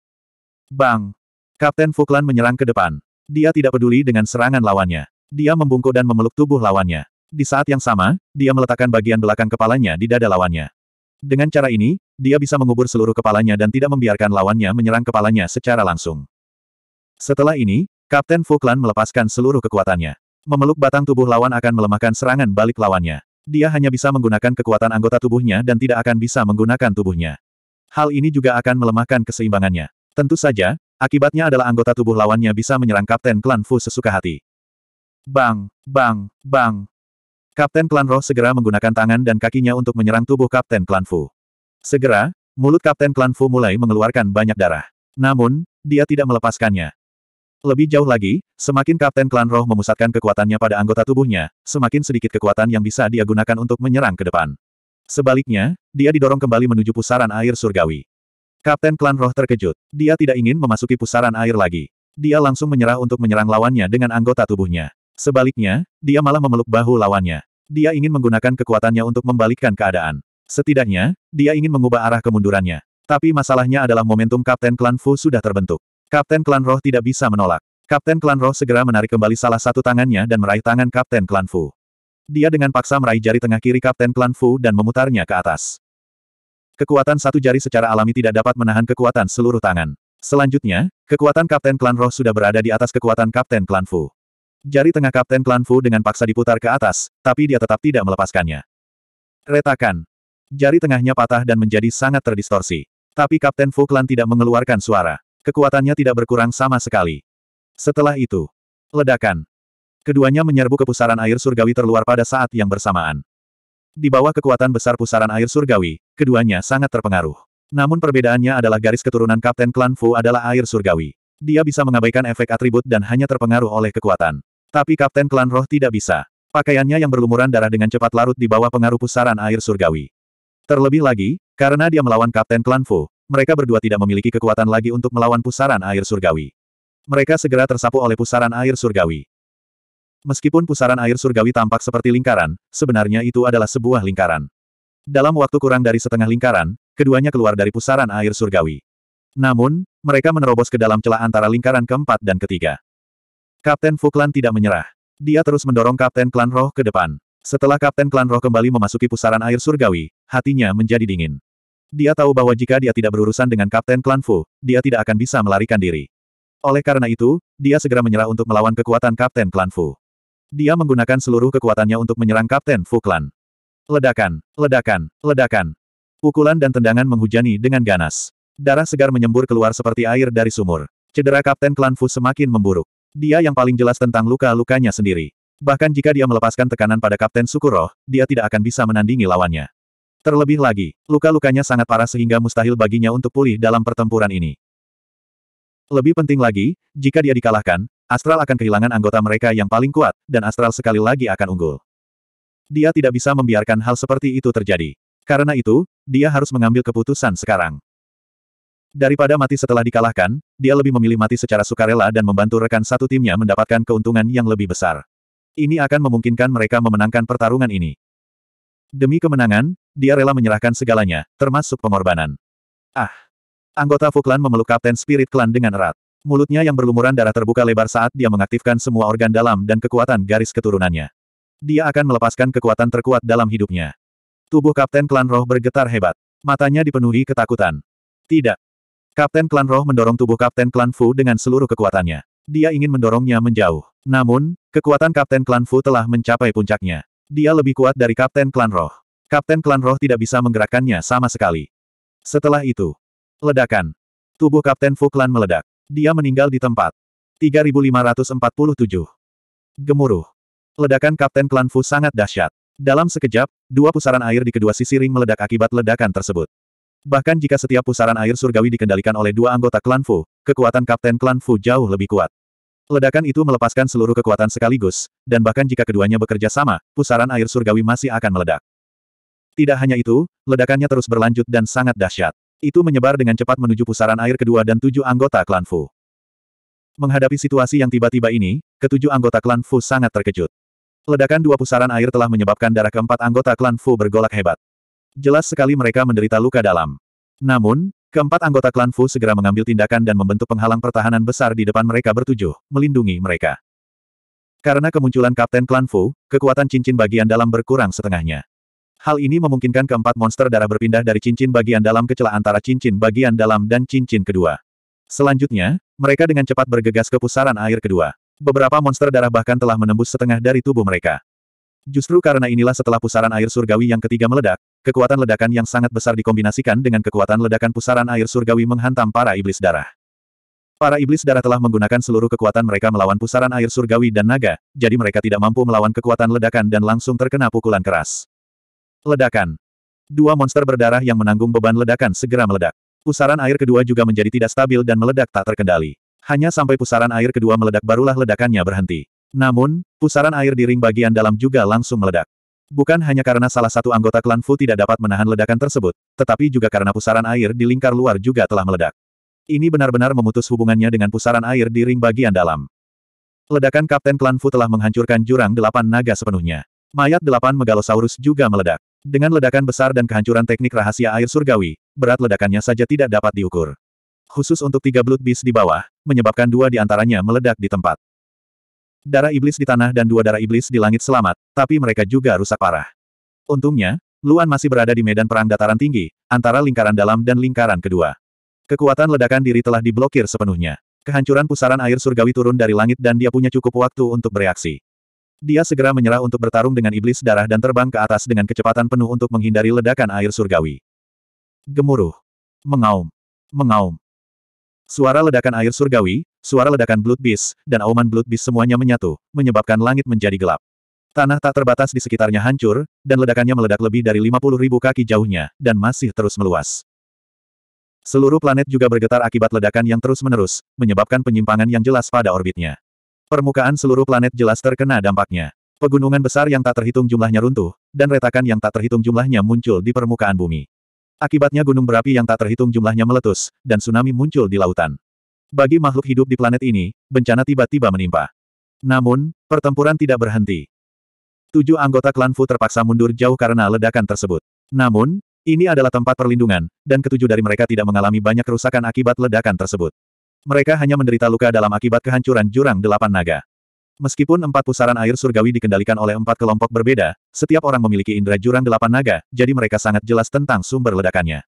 Bang! Kapten Fuklan menyerang ke depan. Dia tidak peduli dengan serangan lawannya. Dia membungkuk dan memeluk tubuh lawannya. Di saat yang sama, dia meletakkan bagian belakang kepalanya di dada lawannya. Dengan cara ini, dia bisa mengubur seluruh kepalanya dan tidak membiarkan lawannya menyerang kepalanya secara langsung. Setelah ini, Kapten Fuklan melepaskan seluruh kekuatannya. Memeluk batang tubuh lawan akan melemahkan serangan balik lawannya. Dia hanya bisa menggunakan kekuatan anggota tubuhnya dan tidak akan bisa menggunakan tubuhnya. Hal ini juga akan melemahkan keseimbangannya. Tentu saja, Akibatnya adalah anggota tubuh lawannya bisa menyerang Kapten Klan Fu sesuka hati. Bang, bang, bang. Kapten Klan Roh segera menggunakan tangan dan kakinya untuk menyerang tubuh Kapten Klan Fu. Segera, mulut Kapten Klan Fu mulai mengeluarkan banyak darah. Namun, dia tidak melepaskannya. Lebih jauh lagi, semakin Kapten Klan Roh memusatkan kekuatannya pada anggota tubuhnya, semakin sedikit kekuatan yang bisa dia gunakan untuk menyerang ke depan. Sebaliknya, dia didorong kembali menuju pusaran air surgawi. Kapten klan roh terkejut. Dia tidak ingin memasuki pusaran air lagi. Dia langsung menyerah untuk menyerang lawannya dengan anggota tubuhnya. Sebaliknya, dia malah memeluk bahu lawannya. Dia ingin menggunakan kekuatannya untuk membalikkan keadaan. Setidaknya, dia ingin mengubah arah kemundurannya. Tapi masalahnya adalah momentum Kapten Klan Fu sudah terbentuk. Kapten Klan Roh tidak bisa menolak. Kapten Klan Roh segera menarik kembali salah satu tangannya dan meraih tangan Kapten Klan Fu. Dia dengan paksa meraih jari tengah kiri Kapten Klan Fu dan memutarnya ke atas. Kekuatan satu jari secara alami tidak dapat menahan kekuatan seluruh tangan. Selanjutnya, kekuatan Kapten Klan Roh sudah berada di atas kekuatan Kapten Klan Fu. Jari tengah Kapten Klan Fu dengan paksa diputar ke atas, tapi dia tetap tidak melepaskannya. Retakan. Jari tengahnya patah dan menjadi sangat terdistorsi. Tapi Kapten Fu Klan tidak mengeluarkan suara. Kekuatannya tidak berkurang sama sekali. Setelah itu, ledakan. Keduanya menyerbu ke pusaran air surgawi terluar pada saat yang bersamaan. Di bawah kekuatan besar pusaran air surgawi, keduanya sangat terpengaruh. Namun perbedaannya adalah garis keturunan Kapten Klan Fu adalah air surgawi. Dia bisa mengabaikan efek atribut dan hanya terpengaruh oleh kekuatan. Tapi Kapten Klan Roh tidak bisa. Pakaiannya yang berlumuran darah dengan cepat larut di bawah pengaruh pusaran air surgawi. Terlebih lagi, karena dia melawan Kapten Klan Fu, mereka berdua tidak memiliki kekuatan lagi untuk melawan pusaran air surgawi. Mereka segera tersapu oleh pusaran air surgawi. Meskipun pusaran air surgawi tampak seperti lingkaran, sebenarnya itu adalah sebuah lingkaran. Dalam waktu kurang dari setengah lingkaran, keduanya keluar dari pusaran air surgawi. Namun, mereka menerobos ke dalam celah antara lingkaran keempat dan ketiga. Kapten Fuklan tidak menyerah. Dia terus mendorong Kapten Klan Roh ke depan. Setelah Kapten Klan Roh kembali memasuki pusaran air surgawi, hatinya menjadi dingin. Dia tahu bahwa jika dia tidak berurusan dengan Kapten Klan Fu, dia tidak akan bisa melarikan diri. Oleh karena itu, dia segera menyerah untuk melawan kekuatan Kapten Klan Fu. Dia menggunakan seluruh kekuatannya untuk menyerang Kapten Fu Klan. Ledakan, ledakan, ledakan. Pukulan dan tendangan menghujani dengan ganas. Darah segar menyembur keluar seperti air dari sumur. Cedera Kapten Klan Fu semakin memburuk. Dia yang paling jelas tentang luka-lukanya sendiri. Bahkan jika dia melepaskan tekanan pada Kapten Sukuroh, dia tidak akan bisa menandingi lawannya. Terlebih lagi, luka-lukanya sangat parah sehingga mustahil baginya untuk pulih dalam pertempuran ini. Lebih penting lagi, jika dia dikalahkan, Astral akan kehilangan anggota mereka yang paling kuat, dan Astral sekali lagi akan unggul. Dia tidak bisa membiarkan hal seperti itu terjadi. Karena itu, dia harus mengambil keputusan sekarang. Daripada mati setelah dikalahkan, dia lebih memilih mati secara sukarela dan membantu rekan satu timnya mendapatkan keuntungan yang lebih besar. Ini akan memungkinkan mereka memenangkan pertarungan ini. Demi kemenangan, dia rela menyerahkan segalanya, termasuk pengorbanan. Ah! Anggota Fuklan memeluk Kapten Spirit Clan dengan erat. Mulutnya yang berlumuran darah terbuka lebar saat dia mengaktifkan semua organ dalam dan kekuatan garis keturunannya. Dia akan melepaskan kekuatan terkuat dalam hidupnya. Tubuh Kapten Klan Roh bergetar hebat. Matanya dipenuhi ketakutan. Tidak. Kapten Klan Roh mendorong tubuh Kapten Klan Fu dengan seluruh kekuatannya. Dia ingin mendorongnya menjauh. Namun, kekuatan Kapten Klan Fu telah mencapai puncaknya. Dia lebih kuat dari Kapten Klan Roh. Kapten Klan Roh tidak bisa menggerakkannya sama sekali. Setelah itu, ledakan. Tubuh Kapten Fu Klan meledak. Dia meninggal di tempat. 3547. Gemuruh. Ledakan Kapten Klan Fu sangat dahsyat. Dalam sekejap, dua pusaran air di kedua sisi ring meledak akibat ledakan tersebut. Bahkan jika setiap pusaran air surgawi dikendalikan oleh dua anggota klan Fu, kekuatan Kapten klan Fu jauh lebih kuat. Ledakan itu melepaskan seluruh kekuatan sekaligus, dan bahkan jika keduanya bekerja sama, pusaran air surgawi masih akan meledak. Tidak hanya itu, ledakannya terus berlanjut dan sangat dahsyat. Itu menyebar dengan cepat menuju pusaran air kedua dan tujuh anggota klan Fu. Menghadapi situasi yang tiba-tiba ini, ketujuh anggota klan Fu sangat terkejut. Ledakan dua pusaran air telah menyebabkan darah keempat anggota klan Fu bergolak hebat. Jelas sekali mereka menderita luka dalam. Namun, keempat anggota klan Fu segera mengambil tindakan dan membentuk penghalang pertahanan besar di depan mereka bertujuh, melindungi mereka. Karena kemunculan Kapten Klan Fu, kekuatan cincin bagian dalam berkurang setengahnya. Hal ini memungkinkan keempat monster darah berpindah dari cincin bagian dalam ke celah antara cincin bagian dalam dan cincin kedua. Selanjutnya, mereka dengan cepat bergegas ke pusaran air kedua. Beberapa monster darah bahkan telah menembus setengah dari tubuh mereka. Justru karena inilah setelah pusaran air surgawi yang ketiga meledak, kekuatan ledakan yang sangat besar dikombinasikan dengan kekuatan ledakan pusaran air surgawi menghantam para iblis darah. Para iblis darah telah menggunakan seluruh kekuatan mereka melawan pusaran air surgawi dan naga, jadi mereka tidak mampu melawan kekuatan ledakan dan langsung terkena pukulan keras. Ledakan. Dua monster berdarah yang menanggung beban ledakan segera meledak. Pusaran air kedua juga menjadi tidak stabil dan meledak tak terkendali. Hanya sampai pusaran air kedua meledak barulah ledakannya berhenti. Namun, pusaran air di ring bagian dalam juga langsung meledak. Bukan hanya karena salah satu anggota klan Fu tidak dapat menahan ledakan tersebut, tetapi juga karena pusaran air di lingkar luar juga telah meledak. Ini benar-benar memutus hubungannya dengan pusaran air di ring bagian dalam. Ledakan Kapten Klan Fu telah menghancurkan jurang delapan naga sepenuhnya. Mayat delapan Megalosaurus juga meledak. Dengan ledakan besar dan kehancuran teknik rahasia air surgawi, berat ledakannya saja tidak dapat diukur. Khusus untuk tiga Blood Beast di bawah, menyebabkan dua di antaranya meledak di tempat. Darah iblis di tanah dan dua darah iblis di langit selamat, tapi mereka juga rusak parah. Untungnya, Luan masih berada di medan perang dataran tinggi, antara lingkaran dalam dan lingkaran kedua. Kekuatan ledakan diri telah diblokir sepenuhnya. Kehancuran pusaran air surgawi turun dari langit dan dia punya cukup waktu untuk bereaksi. Dia segera menyerah untuk bertarung dengan iblis darah dan terbang ke atas dengan kecepatan penuh untuk menghindari ledakan air surgawi. Gemuruh. Mengaum. Mengaum. Suara ledakan air surgawi, suara ledakan Blood Beast, dan auman Blood Beast semuanya menyatu, menyebabkan langit menjadi gelap. Tanah tak terbatas di sekitarnya hancur, dan ledakannya meledak lebih dari 50 ribu kaki jauhnya, dan masih terus meluas. Seluruh planet juga bergetar akibat ledakan yang terus-menerus, menyebabkan penyimpangan yang jelas pada orbitnya. Permukaan seluruh planet jelas terkena dampaknya. Pegunungan besar yang tak terhitung jumlahnya runtuh, dan retakan yang tak terhitung jumlahnya muncul di permukaan bumi. Akibatnya gunung berapi yang tak terhitung jumlahnya meletus, dan tsunami muncul di lautan. Bagi makhluk hidup di planet ini, bencana tiba-tiba menimpa. Namun, pertempuran tidak berhenti. Tujuh anggota klan Fu terpaksa mundur jauh karena ledakan tersebut. Namun, ini adalah tempat perlindungan, dan ketujuh dari mereka tidak mengalami banyak kerusakan akibat ledakan tersebut. Mereka hanya menderita luka dalam akibat kehancuran jurang delapan naga. Meskipun empat pusaran air surgawi dikendalikan oleh empat kelompok berbeda, setiap orang memiliki indera jurang delapan naga, jadi mereka sangat jelas tentang sumber ledakannya.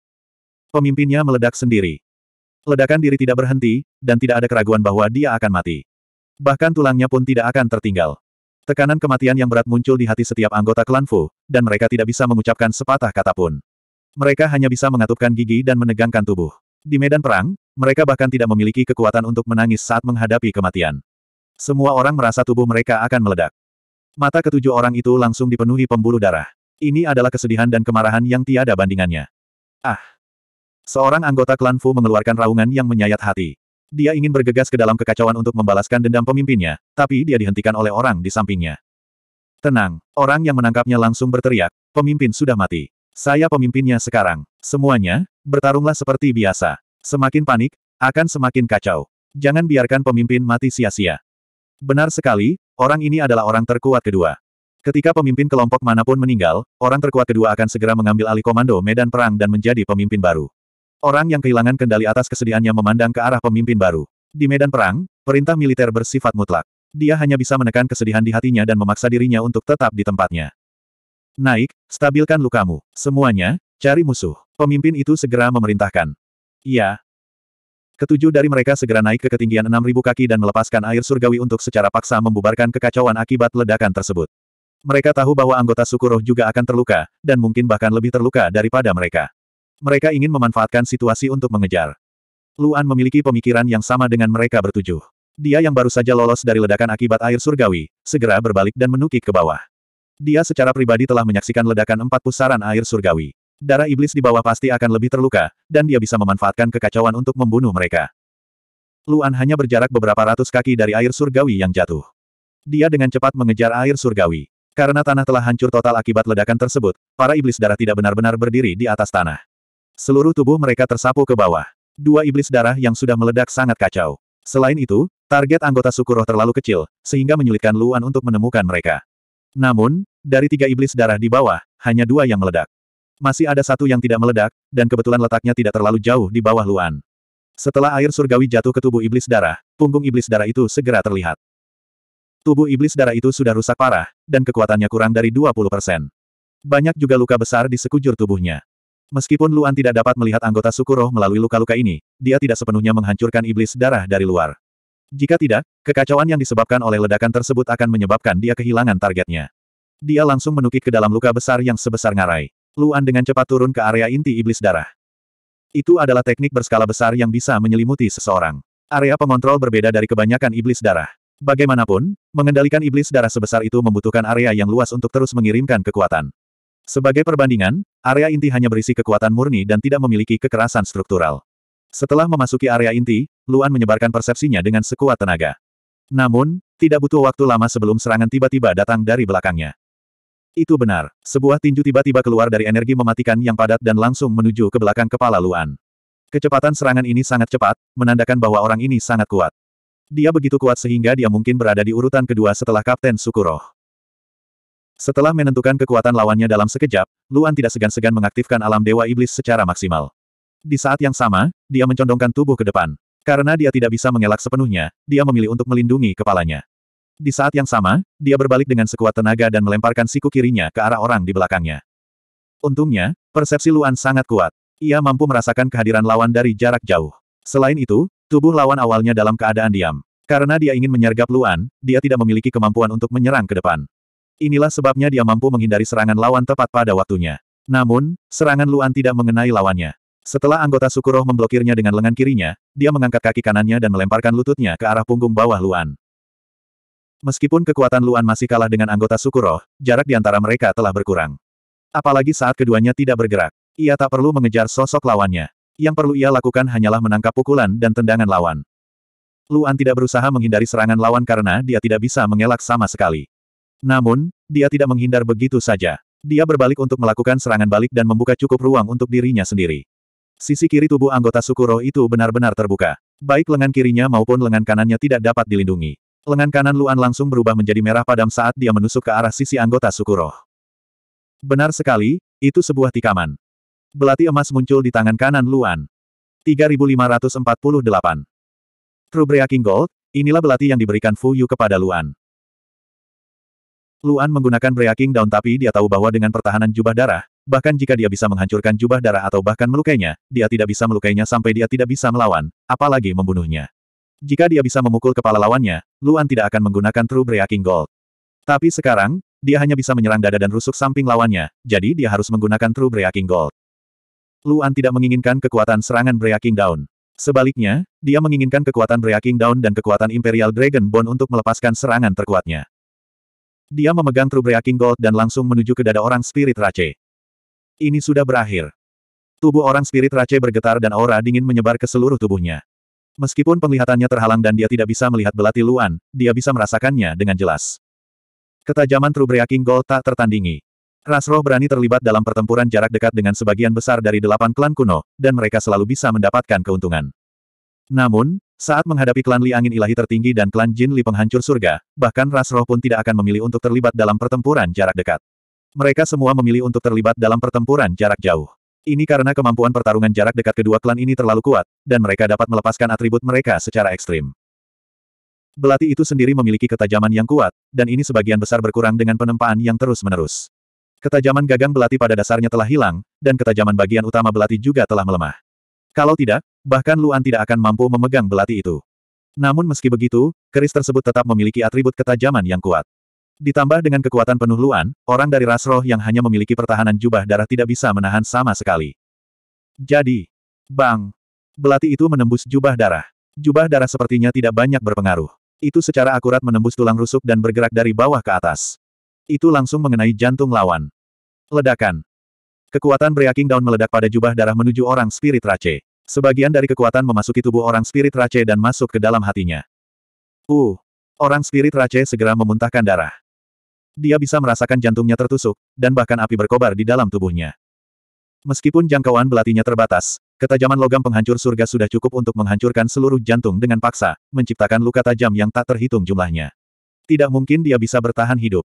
Pemimpinnya meledak sendiri. Ledakan diri tidak berhenti, dan tidak ada keraguan bahwa dia akan mati. Bahkan tulangnya pun tidak akan tertinggal. Tekanan kematian yang berat muncul di hati setiap anggota klan Fu, dan mereka tidak bisa mengucapkan sepatah kata pun. Mereka hanya bisa mengatupkan gigi dan menegangkan tubuh. Di medan perang, mereka bahkan tidak memiliki kekuatan untuk menangis saat menghadapi kematian. Semua orang merasa tubuh mereka akan meledak. Mata ketujuh orang itu langsung dipenuhi pembuluh darah. Ini adalah kesedihan dan kemarahan yang tiada bandingannya. Ah! Seorang anggota klan Fu mengeluarkan raungan yang menyayat hati. Dia ingin bergegas ke dalam kekacauan untuk membalaskan dendam pemimpinnya, tapi dia dihentikan oleh orang di sampingnya. Tenang, orang yang menangkapnya langsung berteriak, pemimpin sudah mati. Saya pemimpinnya sekarang. Semuanya, bertarunglah seperti biasa. Semakin panik, akan semakin kacau. Jangan biarkan pemimpin mati sia-sia. Benar sekali, orang ini adalah orang terkuat kedua. Ketika pemimpin kelompok mana pun meninggal, orang terkuat kedua akan segera mengambil alih komando medan perang dan menjadi pemimpin baru. Orang yang kehilangan kendali atas kesedihannya memandang ke arah pemimpin baru. Di medan perang, perintah militer bersifat mutlak. Dia hanya bisa menekan kesedihan di hatinya dan memaksa dirinya untuk tetap di tempatnya. Naik, stabilkan lukamu. Semuanya, cari musuh. Pemimpin itu segera memerintahkan. Iya. Ketujuh dari mereka segera naik ke ketinggian 6.000 kaki dan melepaskan air surgawi untuk secara paksa membubarkan kekacauan akibat ledakan tersebut. Mereka tahu bahwa anggota suku roh juga akan terluka, dan mungkin bahkan lebih terluka daripada mereka. Mereka ingin memanfaatkan situasi untuk mengejar. Luan memiliki pemikiran yang sama dengan mereka bertujuh. Dia yang baru saja lolos dari ledakan akibat air surgawi, segera berbalik dan menukik ke bawah. Dia secara pribadi telah menyaksikan ledakan empat pusaran air surgawi. Darah iblis di bawah pasti akan lebih terluka, dan dia bisa memanfaatkan kekacauan untuk membunuh mereka. Luan hanya berjarak beberapa ratus kaki dari air surgawi yang jatuh. Dia dengan cepat mengejar air surgawi. Karena tanah telah hancur total akibat ledakan tersebut, para iblis darah tidak benar-benar berdiri di atas tanah. Seluruh tubuh mereka tersapu ke bawah. Dua iblis darah yang sudah meledak sangat kacau. Selain itu, target anggota suku roh terlalu kecil, sehingga menyulitkan Luan untuk menemukan mereka. Namun, dari tiga iblis darah di bawah, hanya dua yang meledak. Masih ada satu yang tidak meledak, dan kebetulan letaknya tidak terlalu jauh di bawah Luan. Setelah air surgawi jatuh ke tubuh iblis darah, punggung iblis darah itu segera terlihat. Tubuh iblis darah itu sudah rusak parah, dan kekuatannya kurang dari 20%. Banyak juga luka besar di sekujur tubuhnya. Meskipun Luan tidak dapat melihat anggota suku roh melalui luka-luka ini, dia tidak sepenuhnya menghancurkan iblis darah dari luar. Jika tidak, kekacauan yang disebabkan oleh ledakan tersebut akan menyebabkan dia kehilangan targetnya. Dia langsung menukik ke dalam luka besar yang sebesar ngarai. Luan dengan cepat turun ke area inti iblis darah. Itu adalah teknik berskala besar yang bisa menyelimuti seseorang. Area pengontrol berbeda dari kebanyakan iblis darah. Bagaimanapun, mengendalikan iblis darah sebesar itu membutuhkan area yang luas untuk terus mengirimkan kekuatan. Sebagai perbandingan, area inti hanya berisi kekuatan murni dan tidak memiliki kekerasan struktural. Setelah memasuki area inti, Luan menyebarkan persepsinya dengan sekuat tenaga. Namun, tidak butuh waktu lama sebelum serangan tiba-tiba datang dari belakangnya. Itu benar, sebuah tinju tiba-tiba keluar dari energi mematikan yang padat dan langsung menuju ke belakang kepala Luan. Kecepatan serangan ini sangat cepat, menandakan bahwa orang ini sangat kuat. Dia begitu kuat sehingga dia mungkin berada di urutan kedua setelah Kapten Sukuroh. Setelah menentukan kekuatan lawannya dalam sekejap, Luan tidak segan-segan mengaktifkan alam Dewa Iblis secara maksimal. Di saat yang sama, dia mencondongkan tubuh ke depan. Karena dia tidak bisa mengelak sepenuhnya, dia memilih untuk melindungi kepalanya. Di saat yang sama, dia berbalik dengan sekuat tenaga dan melemparkan siku kirinya ke arah orang di belakangnya. Untungnya, persepsi Luan sangat kuat. Ia mampu merasakan kehadiran lawan dari jarak jauh. Selain itu, tubuh lawan awalnya dalam keadaan diam. Karena dia ingin menyergap Luan, dia tidak memiliki kemampuan untuk menyerang ke depan. Inilah sebabnya dia mampu menghindari serangan lawan tepat pada waktunya. Namun, serangan Luan tidak mengenai lawannya. Setelah anggota Sukuroh memblokirnya dengan lengan kirinya, dia mengangkat kaki kanannya dan melemparkan lututnya ke arah punggung bawah Luan. Meskipun kekuatan Luan masih kalah dengan anggota Sukuroh, jarak di antara mereka telah berkurang. Apalagi saat keduanya tidak bergerak. Ia tak perlu mengejar sosok lawannya. Yang perlu ia lakukan hanyalah menangkap pukulan dan tendangan lawan. Luan tidak berusaha menghindari serangan lawan karena dia tidak bisa mengelak sama sekali. Namun, dia tidak menghindar begitu saja. Dia berbalik untuk melakukan serangan balik dan membuka cukup ruang untuk dirinya sendiri. Sisi kiri tubuh anggota Sukuro itu benar-benar terbuka. Baik lengan kirinya maupun lengan kanannya tidak dapat dilindungi. Lengan kanan Luan langsung berubah menjadi merah padam saat dia menusuk ke arah sisi anggota Sukuro. Benar sekali, itu sebuah tikaman. Belati emas muncul di tangan kanan Luan. 3548. True Breaking Gold, inilah belati yang diberikan Fu Yu kepada Luan. Luan menggunakan Breaking Daun tapi dia tahu bahwa dengan pertahanan jubah darah, bahkan jika dia bisa menghancurkan jubah darah atau bahkan melukainya, dia tidak bisa melukainya sampai dia tidak bisa melawan, apalagi membunuhnya. Jika dia bisa memukul kepala lawannya, Luan tidak akan menggunakan True Breaking Gold. Tapi sekarang, dia hanya bisa menyerang dada dan rusuk samping lawannya, jadi dia harus menggunakan True Breaking Gold. Luan tidak menginginkan kekuatan serangan Breaking Dawn. Sebaliknya, dia menginginkan kekuatan Breaking Dawn dan kekuatan Imperial Dragon Bone untuk melepaskan serangan terkuatnya. Dia memegang True Breaking Gold dan langsung menuju ke dada orang Spirit Rache. Ini sudah berakhir. Tubuh orang Spirit Rache bergetar dan aura dingin menyebar ke seluruh tubuhnya. Meskipun penglihatannya terhalang dan dia tidak bisa melihat belati Luan, dia bisa merasakannya dengan jelas. Ketajaman True Breaking Gold tak tertandingi. Rasroh berani terlibat dalam pertempuran jarak dekat dengan sebagian besar dari delapan klan kuno, dan mereka selalu bisa mendapatkan keuntungan. Namun, saat menghadapi klan Li Angin Ilahi tertinggi dan klan Jin Li penghancur surga, bahkan Rasroh pun tidak akan memilih untuk terlibat dalam pertempuran jarak dekat. Mereka semua memilih untuk terlibat dalam pertempuran jarak jauh. Ini karena kemampuan pertarungan jarak dekat kedua klan ini terlalu kuat, dan mereka dapat melepaskan atribut mereka secara ekstrim. Belati itu sendiri memiliki ketajaman yang kuat, dan ini sebagian besar berkurang dengan penempaan yang terus-menerus. Ketajaman gagang belati pada dasarnya telah hilang, dan ketajaman bagian utama belati juga telah melemah. Kalau tidak, bahkan Luan tidak akan mampu memegang belati itu. Namun meski begitu, keris tersebut tetap memiliki atribut ketajaman yang kuat. Ditambah dengan kekuatan penuh Luan, orang dari ras roh yang hanya memiliki pertahanan jubah darah tidak bisa menahan sama sekali. Jadi, bang, belati itu menembus jubah darah. Jubah darah sepertinya tidak banyak berpengaruh. Itu secara akurat menembus tulang rusuk dan bergerak dari bawah ke atas. Itu langsung mengenai jantung lawan. Ledakan. Kekuatan Breaking Down meledak pada jubah darah menuju orang Spirit Rache. Sebagian dari kekuatan memasuki tubuh orang Spirit Rache dan masuk ke dalam hatinya. Uh. Orang Spirit Rache segera memuntahkan darah. Dia bisa merasakan jantungnya tertusuk, dan bahkan api berkobar di dalam tubuhnya. Meskipun jangkauan belatinya terbatas, ketajaman logam penghancur surga sudah cukup untuk menghancurkan seluruh jantung dengan paksa, menciptakan luka tajam yang tak terhitung jumlahnya. Tidak mungkin dia bisa bertahan hidup.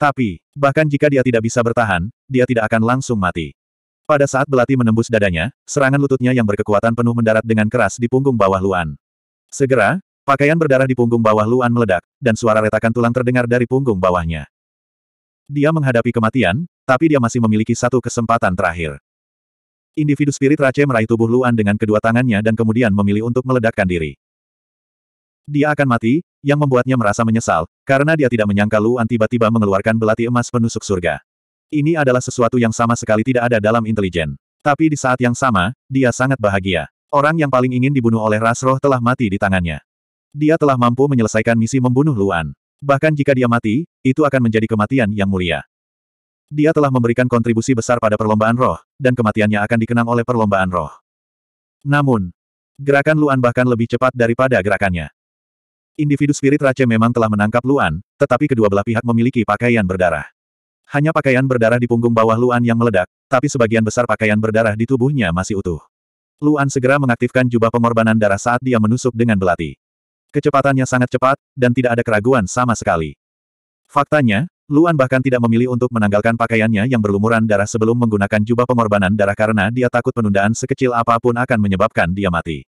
Tapi, bahkan jika dia tidak bisa bertahan, dia tidak akan langsung mati. Pada saat belati menembus dadanya, serangan lututnya yang berkekuatan penuh mendarat dengan keras di punggung bawah Luan. Segera, pakaian berdarah di punggung bawah Luan meledak, dan suara retakan tulang terdengar dari punggung bawahnya. Dia menghadapi kematian, tapi dia masih memiliki satu kesempatan terakhir. Individu spirit Rache meraih tubuh Luan dengan kedua tangannya dan kemudian memilih untuk meledakkan diri. Dia akan mati, yang membuatnya merasa menyesal, karena dia tidak menyangka Luan tiba-tiba mengeluarkan belati emas penusuk surga. Ini adalah sesuatu yang sama sekali tidak ada dalam intelijen. Tapi di saat yang sama, dia sangat bahagia. Orang yang paling ingin dibunuh oleh ras roh telah mati di tangannya. Dia telah mampu menyelesaikan misi membunuh Luan. Bahkan jika dia mati, itu akan menjadi kematian yang mulia. Dia telah memberikan kontribusi besar pada perlombaan roh, dan kematiannya akan dikenang oleh perlombaan roh. Namun, gerakan Luan bahkan lebih cepat daripada gerakannya. Individu spirit Rache memang telah menangkap Luan, tetapi kedua belah pihak memiliki pakaian berdarah. Hanya pakaian berdarah di punggung bawah Luan yang meledak, tapi sebagian besar pakaian berdarah di tubuhnya masih utuh. Luan segera mengaktifkan jubah pengorbanan darah saat dia menusuk dengan belati. Kecepatannya sangat cepat, dan tidak ada keraguan sama sekali. Faktanya, Luan bahkan tidak memilih untuk menanggalkan pakaiannya yang berlumuran darah sebelum menggunakan jubah pengorbanan darah karena dia takut penundaan sekecil apa pun akan menyebabkan dia mati.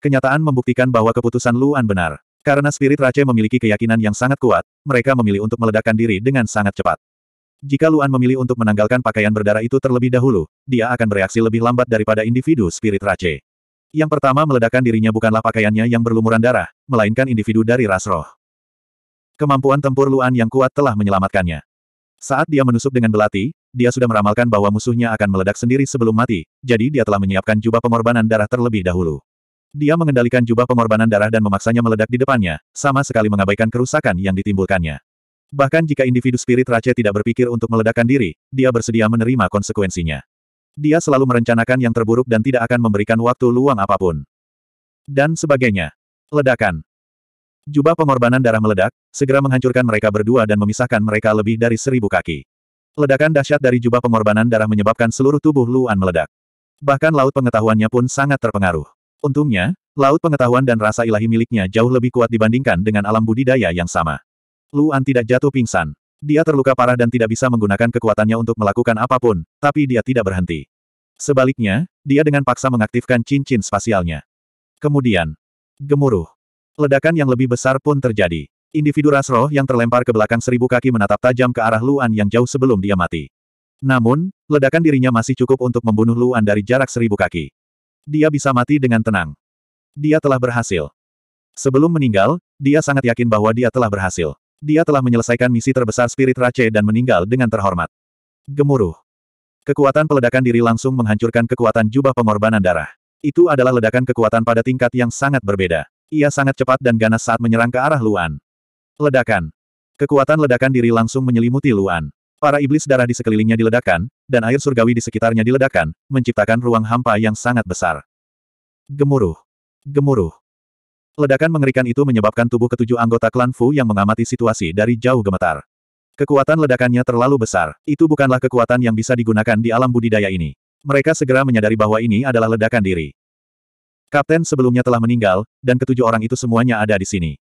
Kenyataan membuktikan bahwa keputusan Luan benar. Karena spirit Rache memiliki keyakinan yang sangat kuat, mereka memilih untuk meledakkan diri dengan sangat cepat. Jika Luan memilih untuk menanggalkan pakaian berdarah itu terlebih dahulu, dia akan bereaksi lebih lambat daripada individu spirit Rache. Yang pertama meledakkan dirinya bukanlah pakaiannya yang berlumuran darah, melainkan individu dari ras roh. Kemampuan tempur Luan yang kuat telah menyelamatkannya. Saat dia menusuk dengan belati, dia sudah meramalkan bahwa musuhnya akan meledak sendiri sebelum mati, jadi dia telah menyiapkan jubah pengorbanan darah terlebih dahulu. Dia mengendalikan jubah pengorbanan darah dan memaksanya meledak di depannya, sama sekali mengabaikan kerusakan yang ditimbulkannya. Bahkan jika individu spirit Rache tidak berpikir untuk meledakkan diri, dia bersedia menerima konsekuensinya. Dia selalu merencanakan yang terburuk dan tidak akan memberikan waktu luang apa pun. Dan sebagainya. Ledakan. Jubah pengorbanan darah meledak, segera menghancurkan mereka berdua dan memisahkan mereka lebih dari seribu kaki. Ledakan dahsyat dari jubah pengorbanan darah menyebabkan seluruh tubuh Luan meledak. Bahkan laut pengetahuannya pun sangat terpengaruh. Untungnya, laut pengetahuan dan rasa ilahi miliknya jauh lebih kuat dibandingkan dengan alam budidaya yang sama. Luan tidak jatuh pingsan. Dia terluka parah dan tidak bisa menggunakan kekuatannya untuk melakukan apa pun, tapi dia tidak berhenti. Sebaliknya, dia dengan paksa mengaktifkan cincin spasialnya. Kemudian, gemuruh. Ledakan yang lebih besar pun terjadi. Individu ras roh yang terlempar ke belakang seribu kaki menatap tajam ke arah Luan yang jauh sebelum dia mati. Namun, ledakan dirinya masih cukup untuk membunuh Luan dari jarak seribu kaki. Dia bisa mati dengan tenang. Dia telah berhasil. Sebelum meninggal, dia sangat yakin bahwa dia telah berhasil. Dia telah menyelesaikan misi terbesar Spirit Rache dan meninggal dengan terhormat. Gemuruh. Kekuatan peledakan diri langsung menghancurkan kekuatan jubah pengorbanan darah. Itu adalah ledakan kekuatan pada tingkat yang sangat berbeda. Ia sangat cepat dan ganas saat menyerang ke arah Luan. Ledakan. Kekuatan ledakan diri langsung menyelimuti Luan. Para iblis darah di sekelilingnya diledakkan, dan air surgawi di sekitarnya diledakkan, menciptakan ruang hampa yang sangat besar. Gemuruh. Gemuruh. Ledakan mengerikan itu menyebabkan tubuh ketujuh anggota klan Fu yang mengamati situasi dari jauh gemetar. Kekuatan ledakannya terlalu besar. Itu bukanlah kekuatan yang bisa digunakan di alam budidaya ini. Mereka segera menyadari bahwa ini adalah ledakan diri. Kapten sebelumnya telah meninggal, dan ketujuh orang itu semuanya ada di sini.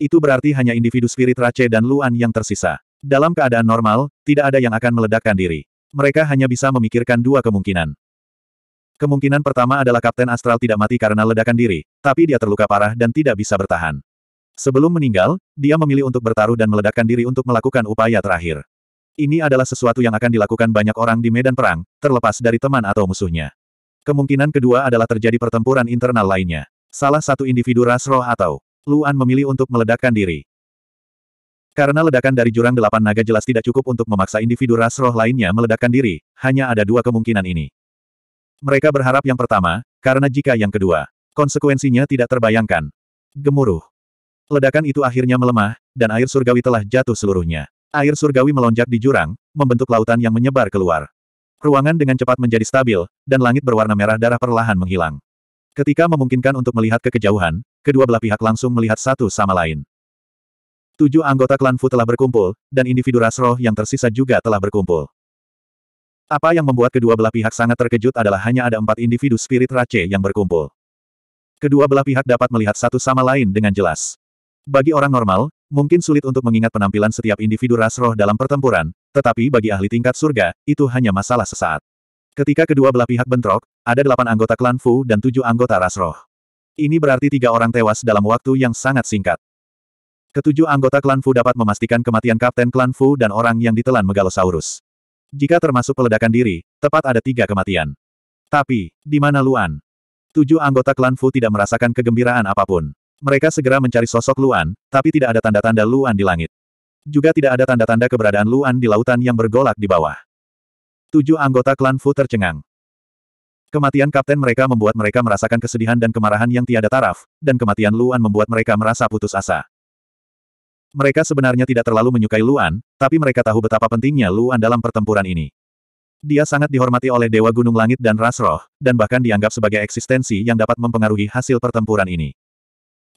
Itu berarti hanya individu spirit Rache dan Luan yang tersisa. Dalam keadaan normal, tidak ada yang akan meledakkan diri. Mereka hanya bisa memikirkan dua kemungkinan. Kemungkinan pertama adalah Kapten Astral tidak mati karena ledakan diri, tapi dia terluka parah dan tidak bisa bertahan. Sebelum meninggal, dia memilih untuk bertaruh dan meledakkan diri untuk melakukan upaya terakhir. Ini adalah sesuatu yang akan dilakukan banyak orang di medan perang, terlepas dari teman atau musuhnya. Kemungkinan kedua adalah terjadi pertempuran internal lainnya. Salah satu individu ras roh atau Luan memilih untuk meledakkan diri. Karena ledakan dari jurang delapan naga jelas tidak cukup untuk memaksa individu ras roh lainnya meledakkan diri, hanya ada dua kemungkinan ini. Mereka berharap yang pertama, karena jika yang kedua, konsekuensinya tidak terbayangkan. Gemuruh. Ledakan itu akhirnya melemah, dan air surgawi telah jatuh seluruhnya. Air surgawi melonjak di jurang, membentuk lautan yang menyebar keluar. Ruangan dengan cepat menjadi stabil, dan langit berwarna merah darah perlahan menghilang. Ketika memungkinkan untuk melihat ke kejauhan, kedua belah pihak langsung melihat satu sama lain. Tujuh anggota klan Fu telah berkumpul, dan individu ras roh yang tersisa juga telah berkumpul. Apa yang membuat kedua belah pihak sangat terkejut adalah hanya ada empat individu spirit Rache yang berkumpul. Kedua belah pihak dapat melihat satu sama lain dengan jelas. Bagi orang normal, mungkin sulit untuk mengingat penampilan setiap individu ras roh dalam pertempuran, tetapi bagi ahli tingkat surga, itu hanya masalah sesaat. Ketika kedua belah pihak bentrok, ada delapan anggota klan Fu dan tujuh anggota ras roh. Ini berarti tiga orang tewas dalam waktu yang sangat singkat. Ketujuh anggota klan Fu dapat memastikan kematian Kapten klan Fu dan orang yang ditelan Megalosaurus. Jika termasuk peledakan diri, tepat ada tiga kematian. Tapi, di mana Luan? Tujuh anggota klan Fu tidak merasakan kegembiraan apa pun. Mereka segera mencari sosok Luan, tapi tidak ada tanda-tanda Luan di langit. Juga tidak ada tanda-tanda keberadaan Luan di lautan yang bergolak di bawah. Tujuh anggota klan Fu tercengang. Kematian kapten mereka membuat mereka merasakan kesedihan dan kemarahan yang tiada taraf, dan kematian Luan membuat mereka merasa putus asa. Mereka sebenarnya tidak terlalu menyukai Luan, tapi mereka tahu betapa pentingnya Luan dalam pertempuran ini. Dia sangat dihormati oleh Dewa Gunung Langit dan Ras Roh, dan bahkan dianggap sebagai eksistensi yang dapat mempengaruhi hasil pertempuran ini.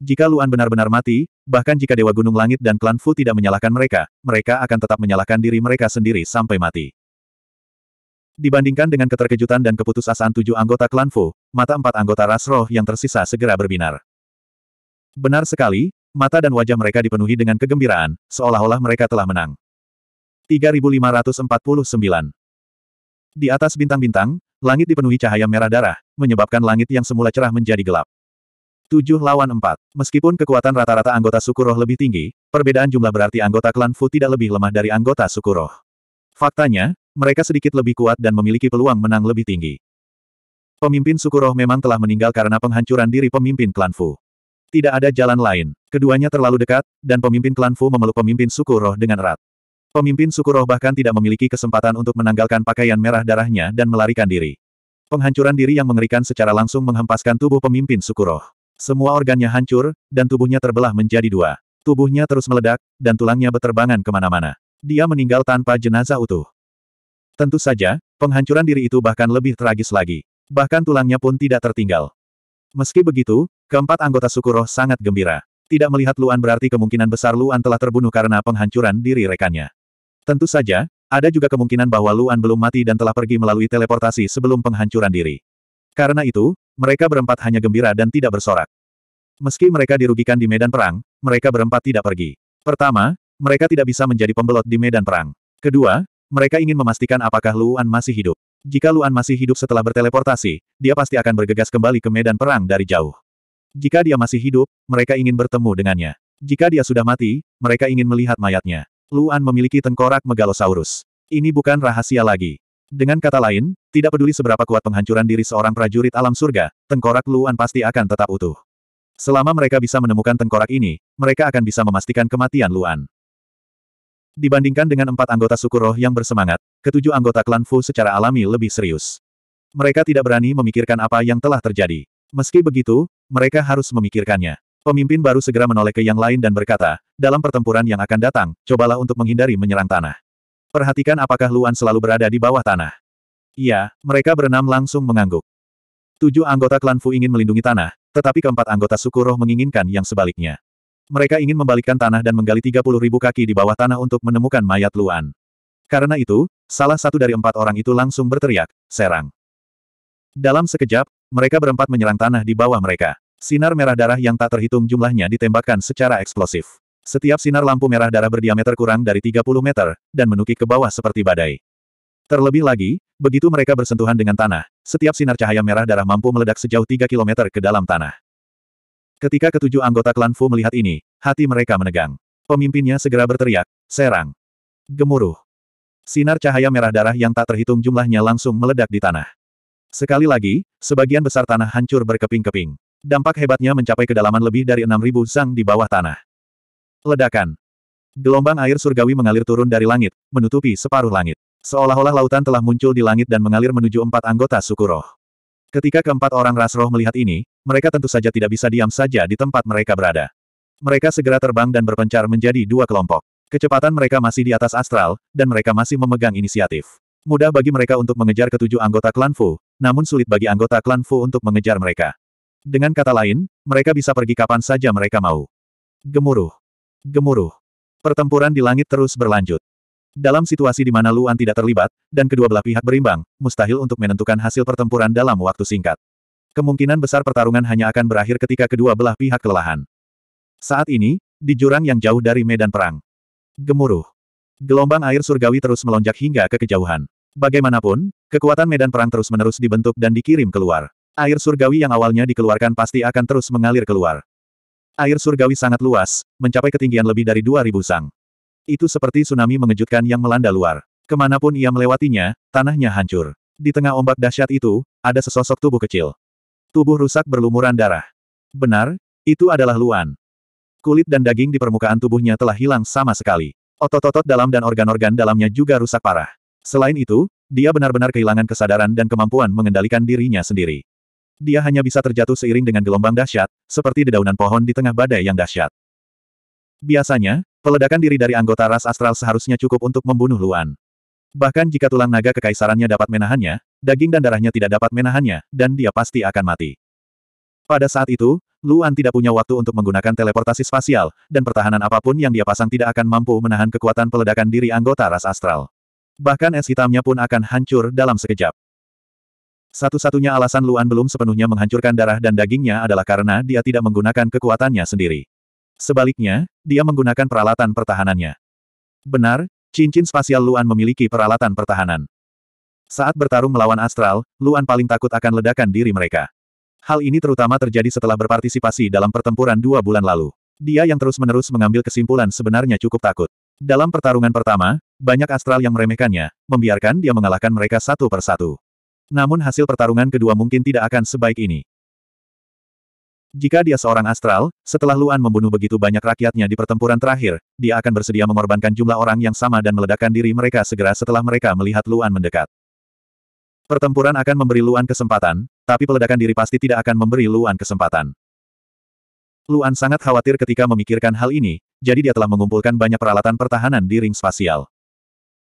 Jika Luan benar-benar mati, bahkan jika Dewa Gunung Langit dan klan Fu tidak menyalahkan mereka, mereka akan tetap menyalahkan diri mereka sendiri sampai mati. Dibandingkan dengan keterkejutan dan keputusasaan tujuh anggota klan Fu, mata empat anggota ras roh yang tersisa segera berbinar. Benar sekali, mata dan wajah mereka dipenuhi dengan kegembiraan, seolah-olah mereka telah menang. 3549 Di atas bintang-bintang, langit dipenuhi cahaya merah darah, menyebabkan langit yang semula cerah menjadi gelap. 7 lawan 4. Meskipun kekuatan rata-rata anggota suku roh lebih tinggi, perbedaan jumlah berarti anggota klan Fu tidak lebih lemah dari anggota suku roh. Faktanya, mereka sedikit lebih kuat dan memiliki peluang menang lebih tinggi. Pemimpin suku roh memang telah meninggal karena penghancuran diri pemimpin klan Fu. Tidak ada jalan lain. Keduanya terlalu dekat, dan pemimpin klan Fu memeluk pemimpin suku roh dengan erat. Pemimpin suku roh bahkan tidak memiliki kesempatan untuk menanggalkan pakaian merah darahnya dan melarikan diri. Penghancuran diri yang mengerikan secara langsung menghempaskan tubuh pemimpin suku roh. Semua organnya hancur, dan tubuhnya terbelah menjadi dua. Tubuhnya terus meledak, dan tulangnya beterbangan ke mana-mana. Dia meninggal tanpa jenazah utuh. Tentu saja, penghancuran diri itu bahkan lebih tragis lagi. Bahkan tulangnya pun tidak tertinggal. Meski begitu, keempat anggota suku roh sangat gembira. Tidak melihat Luan berarti kemungkinan besar Luan telah terbunuh karena penghancuran diri rekannya. Tentu saja, ada juga kemungkinan bahwa Luan belum mati dan telah pergi melalui teleportasi sebelum penghancuran diri. Karena itu, mereka berempat hanya gembira dan tidak bersorak. Meski mereka dirugikan di medan perang, mereka berempat tidak pergi. Pertama, mereka tidak bisa menjadi pembelot di medan perang. Kedua, mereka ingin memastikan apakah Luan masih hidup. Jika Luan masih hidup setelah berteleportasi, dia pasti akan bergegas kembali ke medan perang dari jauh. Jika dia masih hidup, mereka ingin bertemu dengannya. Jika dia sudah mati, mereka ingin melihat mayatnya. Luan memiliki tengkorak megalosaurus. Ini bukan rahasia lagi. Dengan kata lain, tidak peduli seberapa kuat penghancuran diri seorang prajurit alam surga, tengkorak Luan pasti akan tetap utuh. Selama mereka bisa menemukan tengkorak ini, mereka akan bisa memastikan kematian Luan. Dibandingkan dengan empat anggota suku roh yang bersemangat, ketujuh anggota klan Fu secara alami lebih serius. Mereka tidak berani memikirkan apa yang telah terjadi. Meski begitu, mereka harus memikirkannya. Pemimpin baru segera menoleh ke yang lain dan berkata, dalam pertempuran yang akan datang, cobalah untuk menghindari menyerang tanah. Perhatikan apakah Luan selalu berada di bawah tanah. Iya, mereka berenam langsung mengangguk. Tujuh anggota klan Fu ingin melindungi tanah, tetapi keempat anggota suku roh menginginkan yang sebaliknya. Mereka ingin membalikkan tanah dan menggali 30 ribu kaki di bawah tanah untuk menemukan mayat Luan. Karena itu, salah satu dari empat orang itu langsung berteriak, serang. Dalam sekejap, mereka berempat menyerang tanah di bawah mereka. Sinar merah darah yang tak terhitung jumlahnya ditembakkan secara eksplosif. Setiap sinar lampu merah darah berdiameter kurang dari 30 meter, dan menukik ke bawah seperti badai. Terlebih lagi, begitu mereka bersentuhan dengan tanah, setiap sinar cahaya merah darah mampu meledak sejauh 3 km ke dalam tanah. Ketika ketujuh anggota klan Fu melihat ini, hati mereka menegang. Pemimpinnya segera berteriak, serang. Gemuruh. Sinar cahaya merah darah yang tak terhitung jumlahnya langsung meledak di tanah. Sekali lagi, sebagian besar tanah hancur berkeping-keping. Dampak hebatnya mencapai kedalaman lebih dari 6.000 zang di bawah tanah. Ledakan. Gelombang air surgawi mengalir turun dari langit, menutupi separuh langit. Seolah-olah lautan telah muncul di langit dan mengalir menuju empat anggota suku roh. Ketika keempat orang ras roh melihat ini, mereka tentu saja tidak bisa diam saja di tempat mereka berada. Mereka segera terbang dan berpencar menjadi dua kelompok. Kecepatan mereka masih di atas astral, dan mereka masih memegang inisiatif. Mudah bagi mereka untuk mengejar ketujuh anggota klan Fu, namun sulit bagi anggota klan Fu untuk mengejar mereka. Dengan kata lain, mereka bisa pergi kapan saja mereka mau. Gemuruh. Gemuruh. Pertempuran di langit terus berlanjut. Dalam situasi di mana Luan tidak terlibat, dan kedua belah pihak berimbang, mustahil untuk menentukan hasil pertempuran dalam waktu singkat. Kemungkinan besar pertarungan hanya akan berakhir ketika kedua belah pihak kelelahan. Saat ini, di jurang yang jauh dari medan perang. Gemuruh. Gelombang air surgawi terus melonjak hingga ke kejauhan. Bagaimanapun, kekuatan medan perang terus-menerus dibentuk dan dikirim keluar. Air surgawi yang awalnya dikeluarkan pasti akan terus mengalir keluar. Air surgawi sangat luas, mencapai ketinggian lebih dari 2000 sang. Itu seperti tsunami mengejutkan yang melanda luar. Ke mana pun ia melewatinya, tanahnya hancur. Di tengah ombak dahsyat itu, ada sesosok tubuh kecil. Tubuh rusak berlumuran darah. Benar, itu adalah Luan. Kulit dan daging di permukaan tubuhnya telah hilang sama sekali. Otot-otot dalam dan organ-organ dalamnya juga rusak parah. Selain itu, dia benar-benar kehilangan kesadaran dan kemampuan mengendalikan dirinya sendiri. Dia hanya bisa terjatuh seiring dengan gelombang dahsyat, seperti dedaunan pohon di tengah badai yang dahsyat. Biasanya, Peledakan diri dari anggota ras astral seharusnya cukup untuk membunuh Luan. Bahkan jika tulang naga kekaisarannya dapat menahannya, daging dan darahnya tidak dapat menahannya, dan dia pasti akan mati. Pada saat itu, Luan tidak punya waktu untuk menggunakan teleportasi spasial, dan pertahanan apa pun yang dia pasang tidak akan mampu menahan kekuatan peledakan diri anggota ras astral. Bahkan es hitamnya pun akan hancur dalam sekejap. Satu-satunya alasan Luan belum sepenuhnya menghancurkan darah dan dagingnya adalah karena dia tidak menggunakan kekuatannya sendiri. Sebaliknya, dia menggunakan peralatan pertahanannya. Benar, cincin spasial Luan memiliki peralatan pertahanan. Saat bertarung melawan astral, Luan paling takut akan ledakan diri mereka. Hal ini terutama terjadi setelah berpartisipasi dalam pertempuran dua bulan lalu. Dia yang terus-menerus mengambil kesimpulan sebenarnya cukup takut. Dalam pertarungan pertama, banyak astral yang meremehkannya, membiarkan dia mengalahkan mereka satu persatu. Namun hasil pertarungan kedua mungkin tidak akan sebaik ini. Jika dia seorang astral, setelah Luan membunuh begitu banyak rakyatnya di pertempuran terakhir, dia akan bersedia mengorbankan jumlah orang yang sama dan meledakkan diri mereka segera setelah mereka melihat Luan mendekat. Pertempuran akan memberi Luan kesempatan, tapi peledakan diri pasti tidak akan memberi Luan kesempatan. Luan sangat khawatir ketika memikirkan hal ini, jadi dia telah mengumpulkan banyak peralatan pertahanan di ring spasial.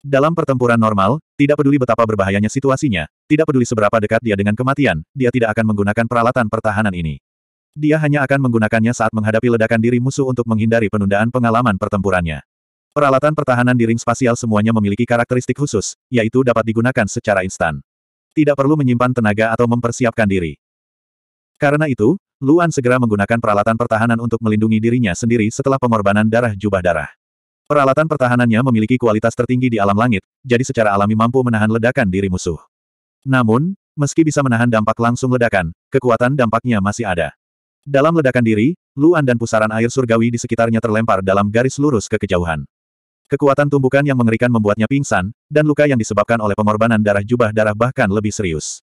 Dalam pertempuran normal, tidak peduli betapa berbahayanya situasinya, tidak peduli seberapa dekat dia dengan kematian, dia tidak akan menggunakan peralatan pertahanan ini. Dia hanya akan menggunakannya saat menghadapi ledakan diri musuh untuk menghindari penundaan pengalaman pertempurannya. Peralatan pertahanan di ring spasial semuanya memiliki karakteristik khusus, yaitu dapat digunakan secara instan. Tidak perlu menyimpan tenaga atau mempersiapkan diri. Karena itu, Luan segera menggunakan peralatan pertahanan untuk melindungi dirinya sendiri setelah pengorbanan darah jubah darah. Peralatan pertahanannya memiliki kualitas tertinggi di alam langit, jadi secara alami mampu menahan ledakan diri musuh. Namun, meski bisa menahan dampak langsung ledakan, kekuatan dampaknya masih ada. Dalam ledakan diri, Luan dan pusaran air surgawi di sekitarnya terlempar dalam garis lurus ke kejauhan. Kekuatan tumbukan yang mengerikan membuatnya pingsan, dan luka yang disebabkan oleh pengorbanan darah jubah darah bahkan lebih serius.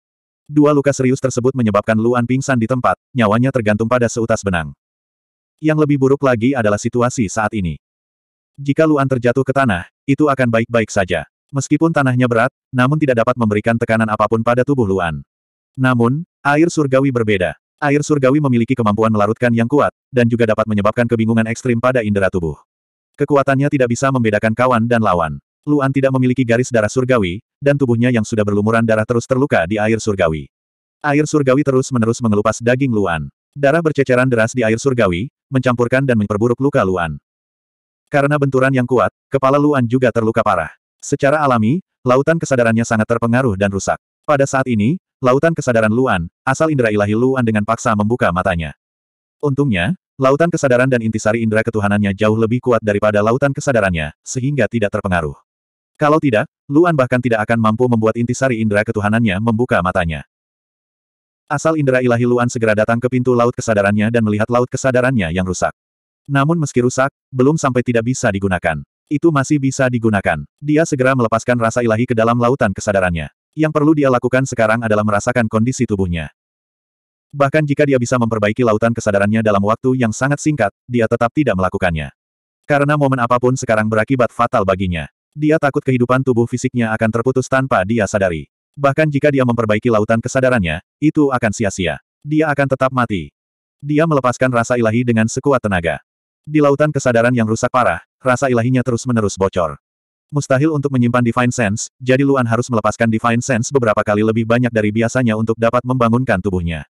Dua luka serius tersebut menyebabkan Luan pingsan di tempat, nyawanya tergantung pada seutas benang. Yang lebih buruk lagi adalah situasi saat ini. Jika Luan terjatuh ke tanah, itu akan baik-baik saja. Meskipun tanahnya berat, namun tidak dapat memberikan tekanan apa pun pada tubuh Luan. Namun, air surgawi berbeda. Air surgawi memiliki kemampuan melarutkan yang kuat, dan juga dapat menyebabkan kebingungan ekstrim pada indera tubuh. Kekuatannya tidak bisa membedakan kawan dan lawan. Luan tidak memiliki garis darah surgawi, dan tubuhnya yang sudah berlumuran darah terus terluka di air surgawi. Air surgawi terus-menerus mengelupas daging Luan. Darah berceceran deras di air surgawi, mencampurkan dan memperburuk luka Luan. Karena benturan yang kuat, kepala Luan juga terluka parah. Secara alami, lautan kesadarannya sangat terpengaruh dan rusak. Pada saat ini, lautan kesadaran Luan, asal indera ilahi Luan dengan paksa membuka matanya. Untungnya, lautan kesadaran dan intisari indera ketuhanannya jauh lebih kuat daripada lautan kesadarannya, sehingga tidak terpengaruh. Kalau tidak, Luan bahkan tidak akan mampu membuat intisari indera ketuhanannya membuka matanya. Asal indera ilahi Luan segera datang ke pintu laut kesadarannya dan melihat laut kesadarannya yang rusak. Namun meski rusak, belum sampai tidak bisa digunakan. Itu masih bisa digunakan. Dia segera melepaskan rasa ilahi ke dalam lautan kesadarannya. Yang perlu dia lakukan sekarang adalah merasakan kondisi tubuhnya. Bahkan jika dia bisa memperbaiki lautan kesadarannya dalam waktu yang sangat singkat, dia tetap tidak melakukannya. Karena momen apa pun sekarang berakibat fatal baginya. Dia takut kehidupan tubuh fisiknya akan terputus tanpa dia sadari. Bahkan jika dia memperbaiki lautan kesadarannya, itu akan sia-sia. Dia akan tetap mati. Dia melepaskan rasa ilahi dengan sekuat tenaga. Di lautan kesadaran yang rusak parah, rasa ilahinya terus-menerus bocor. Mustahil untuk menyimpan Divine Sense, jadi Luan harus melepaskan Divine Sense beberapa kali lebih banyak dari biasanya untuk dapat membangunkan tubuhnya.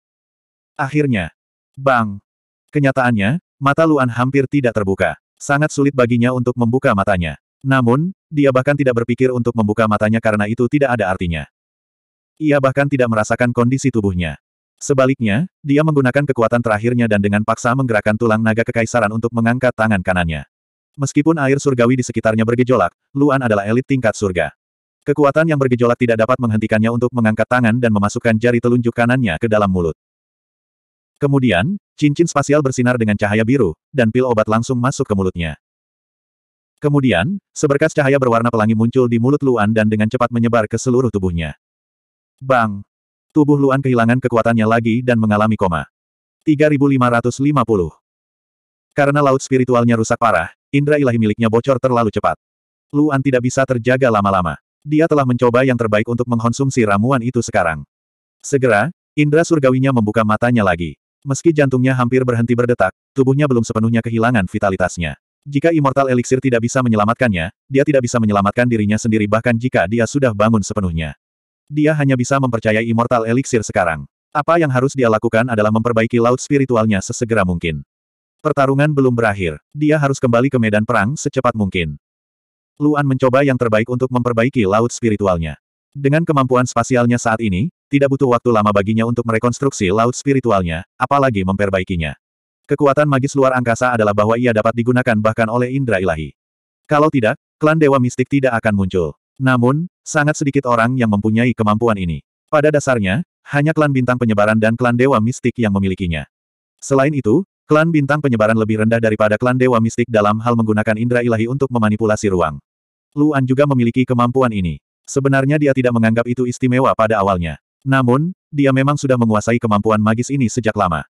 Akhirnya, bang! Kenyataannya, mata Luan hampir tidak terbuka. Sangat sulit baginya untuk membuka matanya. Namun, dia bahkan tidak berpikir untuk membuka matanya karena itu tidak ada artinya. Ia bahkan tidak merasakan kondisi tubuhnya. Sebaliknya, dia menggunakan kekuatan terakhirnya dan dengan paksa menggerakkan tulang naga kekaisaran untuk mengangkat tangan kanannya. Meskipun air surgawi di sekitarnya bergejolak, Luan adalah elit tingkat surga. Kekuatan yang bergejolak tidak dapat menghentikannya untuk mengangkat tangan dan memasukkan jari telunjuk kanannya ke dalam mulut. Kemudian, cincin spasial bersinar dengan cahaya biru, dan pil obat langsung masuk ke mulutnya. Kemudian, seberkas cahaya berwarna pelangi muncul di mulut Luan dan dengan cepat menyebar ke seluruh tubuhnya. Bang! Tubuh Luan kehilangan kekuatannya lagi dan mengalami koma. 3550. Karena laut spiritualnya rusak parah, indera ilahi miliknya bocor terlalu cepat. Luan tidak bisa terjaga lama-lama. Dia telah mencoba yang terbaik untuk mengkonsumsi ramuan itu sekarang. Segera, indera surgawinya membuka matanya lagi. Meski jantungnya hampir berhenti berdetak, tubuhnya belum sepenuhnya kehilangan vitalitasnya. Jika Immortal Elixir tidak bisa menyelamatkannya, dia tidak bisa menyelamatkan dirinya sendiri bahkan jika dia sudah bangun sepenuhnya. Dia hanya bisa mempercayai Immortal Elixir sekarang. Apa yang harus dia lakukan adalah memperbaiki laut spiritualnya sesegera mungkin. Pertarungan belum berakhir. Dia harus kembali ke medan perang secepat mungkin. Luan mencoba yang terbaik untuk memperbaiki laut spiritualnya. Dengan kemampuan spasialnya saat ini, tidak butuh waktu lama baginya untuk merekonstruksi laut spiritualnya, apalagi memperbaikinya. Kekuatan magis luar angkasa adalah bahwa ia dapat digunakan bahkan oleh indera ilahi. Kalau tidak, klan Dewa Mistik tidak akan muncul. Namun, sangat sedikit orang yang mempunyai kemampuan ini. Pada dasarnya, hanya klan bintang penyebaran dan klan Dewa Mistik yang memilikinya. Selain itu, klan bintang penyebaran lebih rendah daripada klan Dewa Mistik dalam hal menggunakan indera ilahi untuk memanipulasi ruang. Luan juga memiliki kemampuan ini. Sebenarnya dia tidak menganggap itu istimewa pada awalnya. Namun, dia memang sudah menguasai kemampuan magis ini sejak lama.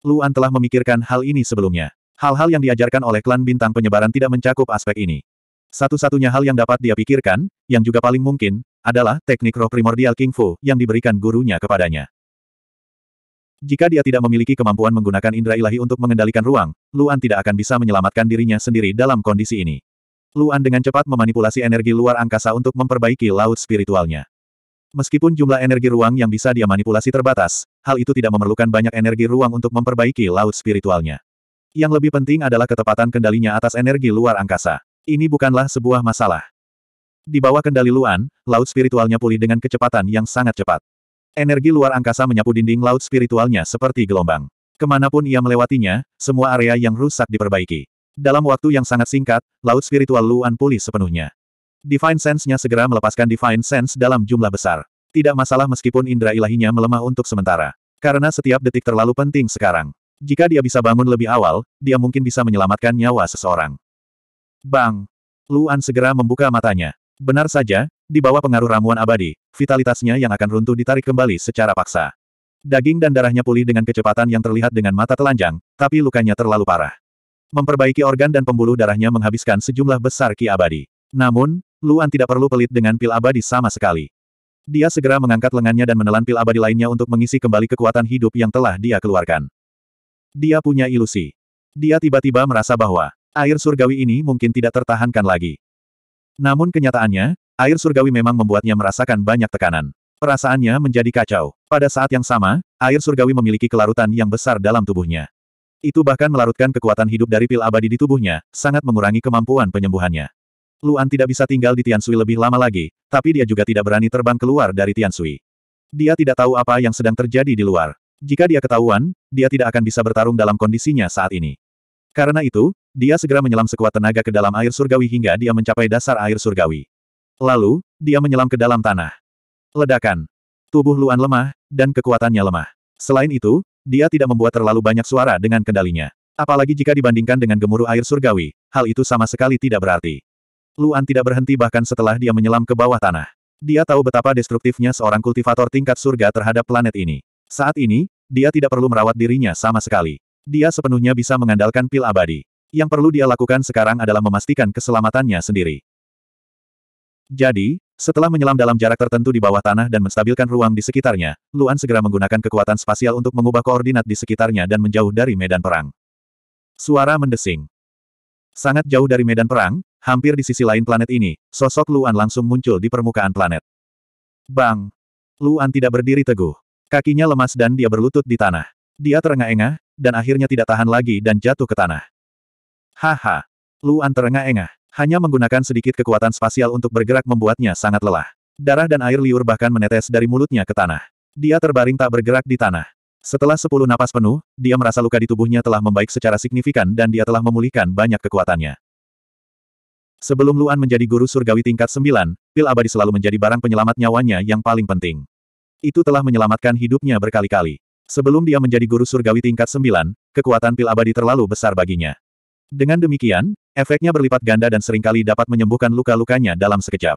Luan telah memikirkan hal ini sebelumnya. Hal-hal yang diajarkan oleh klan bintang penyebaran tidak mencakup aspek ini. Satu-satunya hal yang dapat dia pikirkan, yang juga paling mungkin, adalah teknik roh primordial King Fu yang diberikan gurunya kepadanya. Jika dia tidak memiliki kemampuan menggunakan indera ilahi untuk mengendalikan ruang, Luan tidak akan bisa menyelamatkan dirinya sendiri dalam kondisi ini. Luan dengan cepat memanipulasi energi luar angkasa untuk memperbaiki laut spiritualnya. Meskipun jumlah energi ruang yang bisa dia manipulasi terbatas, hal itu tidak memerlukan banyak energi ruang untuk memperbaiki laut spiritualnya. Yang lebih penting adalah ketepatan kendalinya atas energi luar angkasa. Ini bukanlah sebuah masalah. Di bawah kendali Luan, laut spiritualnya pulih dengan kecepatan yang sangat cepat. Energi luar angkasa menyapu dinding laut spiritualnya seperti gelombang. Ke mana pun ia melewatinya, semua area yang rusak diperbaiki. Dalam waktu yang sangat singkat, laut spiritual Luan pulih sepenuhnya. Divine Sense-nya segera melepaskan Divine Sense dalam jumlah besar. Tidak masalah meskipun indera ilahinya melemah untuk sementara. Karena setiap detik terlalu penting sekarang. Jika dia bisa bangun lebih awal, dia mungkin bisa menyelamatkan nyawa seseorang. Bang! Luan segera membuka matanya. Benar saja, di bawah pengaruh ramuan abadi, vitalitasnya yang akan runtuh ditarik kembali secara paksa. Daging dan darahnya pulih dengan kecepatan yang terlihat dengan mata telanjang, tapi lukanya terlalu parah. Memperbaiki organ dan pembuluh darahnya menghabiskan sejumlah besar ki abadi. Namun, Luan tidak perlu pelit dengan pil abadi sama sekali. Dia segera mengangkat lengannya dan menelan pil abadi lainnya untuk mengisi kembali kekuatan hidup yang telah dia keluarkan. Dia punya ilusi. Dia tiba-tiba merasa bahwa air surgawi ini mungkin tidak tertahankan lagi. Namun kenyataannya, air surgawi memang membuatnya merasakan banyak tekanan. Perasaannya menjadi kacau. Pada saat yang sama, air surgawi memiliki kelarutan yang besar dalam tubuhnya. Itu bahkan melarutkan kekuatan hidup dari pil abadi di tubuhnya, sangat mengurangi kemampuan penyembuhannya. Luan tidak bisa tinggal di Tiansui lebih lama lagi, tapi dia juga tidak berani terbang keluar dari Tiansui. Dia tidak tahu apa yang sedang terjadi di luar. Jika dia ketahuan, dia tidak akan bisa bertarung dalam kondisinya saat ini. Karena itu, dia segera menyelam sekuat tenaga ke dalam air surgawi hingga dia mencapai dasar air surgawi. Lalu, dia menyelam ke dalam tanah. Ledakan. Tubuh Luan lemah, dan kekuatannya lemah. Selain itu, dia tidak membuat terlalu banyak suara dengan kendalinya. Apalagi jika dibandingkan dengan gemuruh air surgawi, hal itu sama sekali tidak berarti. Luan tidak berhenti bahkan setelah dia menyelam ke bawah tanah. Dia tahu betapa destruktifnya seorang kultivator tingkat surga terhadap planet ini. Saat ini, dia tidak perlu merawat dirinya sama sekali. Dia sepenuhnya bisa mengandalkan pil abadi. Yang perlu dia lakukan sekarang adalah memastikan keselamatannya sendiri. Jadi, setelah menyelam dalam jarak tertentu di bawah tanah dan menstabilkan ruang di sekitarnya, Luan segera menggunakan kekuatan spasial untuk mengubah koordinat di sekitarnya dan menjauh dari medan perang. Suara mendesing. Sangat jauh dari medan perang, hampir di sisi lain planet ini, sosok Luan langsung muncul di permukaan planet. Bang! Luan tidak berdiri teguh. Kakinya lemas dan dia berlutut di tanah. Dia terengah-engah, dan akhirnya tidak tahan lagi dan jatuh ke tanah. Haha! Luan terengah-engah. Hanya menggunakan sedikit kekuatan spasial untuk bergerak membuatnya sangat lelah. Darah dan air liur bahkan menetes dari mulutnya ke tanah. Dia terbaring tak bergerak di tanah. Setelah sepuluh napas penuh, dia merasa luka di tubuhnya telah membaik secara signifikan dan dia telah memulihkan banyak kekuatannya. Sebelum Luan menjadi guru surgawi tingkat sembilan, pil abadi selalu menjadi barang penyelamat nyawanya yang paling penting. Itu telah menyelamatkan hidupnya berkali-kali. Sebelum dia menjadi guru surgawi tingkat sembilan, kekuatan pil abadi terlalu besar baginya. Dengan demikian, efeknya berlipat ganda dan sering kali dapat menyembuhkan luka-lukanya dalam sekejap.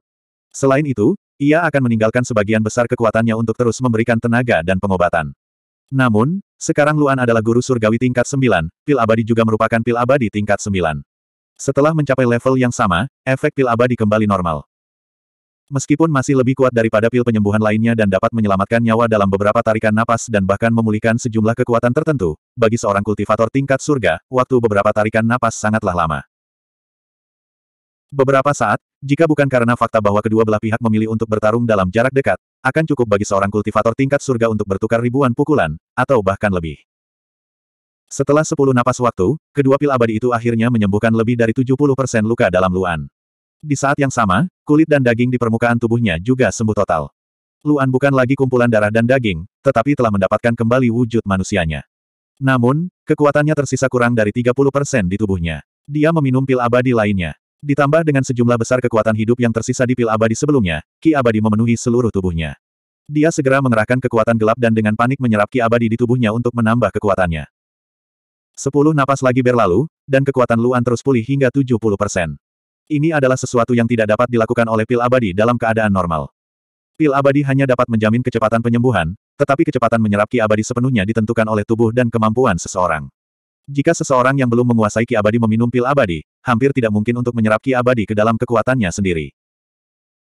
Selain itu, ia akan meninggalkan sebagian besar kekuatannya untuk terus memberikan tenaga dan pengobatan. Namun, sekarang Luan adalah guru surgawi tingkat 9, pil abadi juga merupakan pil abadi tingkat 9. Setelah mencapai level yang sama, efek pil abadi kembali normal. Meskipun masih lebih kuat daripada pil penyembuhan lainnya dan dapat menyelamatkan nyawa dalam beberapa tarikan napas dan bahkan memulihkan sejumlah kekuatan tertentu, bagi seorang kultivator tingkat surga, waktu beberapa tarikan napas sangatlah lama. Beberapa saat, jika bukan karena fakta bahwa kedua belah pihak memilih untuk bertarung dalam jarak dekat, akan cukup bagi seorang kultivator tingkat surga untuk bertukar ribuan pukulan, atau bahkan lebih. Setelah sepuluh napas waktu, kedua pil abadi itu akhirnya menyembuhkan lebih dari 70% luka dalam Luan. Di saat yang sama, kulit dan daging di permukaan tubuhnya juga sembuh total. Luan bukan lagi kumpulan darah dan daging, tetapi telah mendapatkan kembali wujud manusianya. Namun, kekuatannya tersisa kurang dari 30% di tubuhnya. Dia meminum pil abadi lainnya. Ditambah dengan sejumlah besar kekuatan hidup yang tersisa di pil abadi sebelumnya, ki abadi memenuhi seluruh tubuhnya. Dia segera mengerahkan kekuatan gelap dan dengan panik menyerap ki abadi di tubuhnya untuk menambah kekuatannya. Sepuluh napas lagi berlalu, dan kekuatan Luan terus pulih hingga 70%. Ini adalah sesuatu yang tidak dapat dilakukan oleh pil abadi dalam keadaan normal. Pil abadi hanya dapat menjamin kecepatan penyembuhan, tetapi kecepatan menyerap ki abadi sepenuhnya ditentukan oleh tubuh dan kemampuan seseorang. Jika seseorang yang belum menguasai ki abadi meminum pil abadi, hampir tidak mungkin untuk menyerap ki abadi ke dalam kekuatannya sendiri.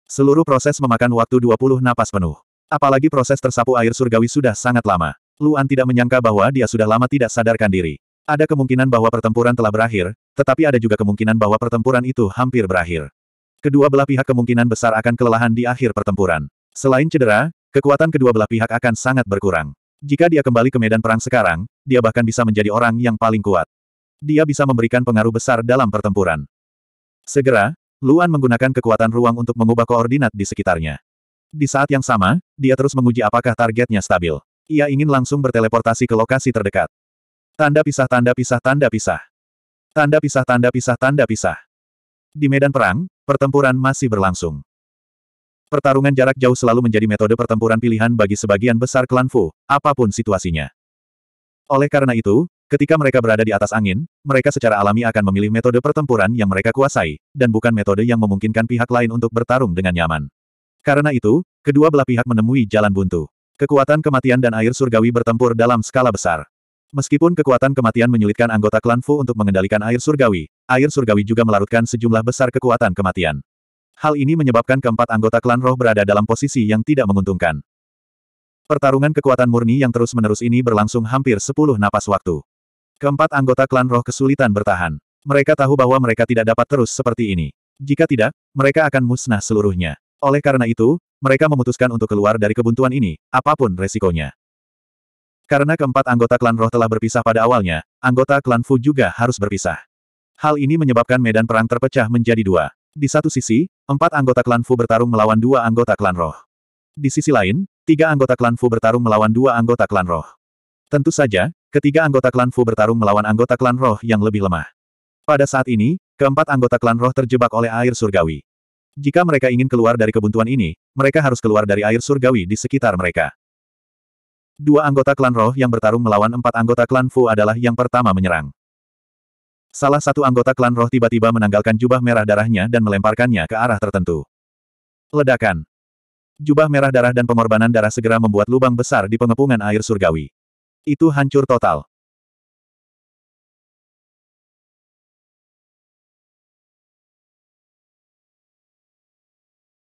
Seluruh proses memakan waktu 20 napas penuh. Apalagi proses tersapu air surgawi sudah sangat lama. Luan tidak menyangka bahwa dia sudah lama tidak sadarkan diri. Ada kemungkinan bahwa pertempuran telah berakhir, tetapi ada juga kemungkinan bahwa pertempuran itu hampir berakhir. Kedua belah pihak kemungkinan besar akan kelelahan di akhir pertempuran. Selain cedera, kekuatan kedua belah pihak akan sangat berkurang. Jika dia kembali ke medan perang sekarang, dia bahkan bisa menjadi orang yang paling kuat. Dia bisa memberikan pengaruh besar dalam pertempuran. Segera, Luan menggunakan kekuatan ruang untuk mengubah koordinat di sekitarnya. Di saat yang sama, dia terus menguji apakah targetnya stabil. Ia ingin langsung berteleportasi ke lokasi terdekat. Tanda pisah tanda pisah tanda pisah. Tanda pisah tanda pisah tanda pisah. Di medan perang, pertempuran masih berlangsung. Pertarungan jarak jauh selalu menjadi metode pertempuran pilihan bagi sebagian besar klan Fu, apa pun situasinya. Oleh karena itu, ketika mereka berada di atas angin, mereka secara alami akan memilih metode pertempuran yang mereka kuasai, dan bukan metode yang memungkinkan pihak lain untuk bertarung dengan nyaman. Karena itu, kedua belah pihak menemui jalan buntu. Kekuatan kematian dan air surgawi bertempur dalam skala besar. Meskipun kekuatan kematian menyulitkan anggota klan Fu untuk mengendalikan air surgawi, air surgawi juga melarutkan sejumlah besar kekuatan kematian. Hal ini menyebabkan keempat anggota klan roh berada dalam posisi yang tidak menguntungkan. Pertarungan kekuatan murni yang terus-menerus ini berlangsung hampir sepuluh napas waktu. Keempat anggota klan roh kesulitan bertahan. Mereka tahu bahwa mereka tidak dapat terus seperti ini. Jika tidak, mereka akan musnah seluruhnya. Oleh karena itu, mereka memutuskan untuk keluar dari kebuntuan ini, apa pun resikonya. Karena keempat anggota klan roh telah berpisah pada awalnya, anggota klan Fu juga harus berpisah. Hal ini menyebabkan medan perang terpecah menjadi dua. Di satu sisi, empat anggota klan Fu bertarung melawan dua anggota klan roh. Di sisi lain, tiga anggota klan Fu bertarung melawan dua anggota klan roh. Tentu saja, ketiga anggota klan Fu bertarung melawan anggota klan roh yang lebih lemah. Pada saat ini, keempat anggota klan roh terjebak oleh air surgawi. Jika mereka ingin keluar dari kebuntuan ini, mereka harus keluar dari air surgawi di sekitar mereka. Dua anggota klan roh yang bertarung melawan empat anggota klan Fu adalah yang pertama menyerang. Salah satu anggota klan roh tiba-tiba menanggalkan jubah merah darahnya dan melemparkannya ke arah tertentu. Ledakan. Jubah merah darah dan pengorbanan darah segera membuat lubang besar di pengepungan air surgawi. Itu hancur total.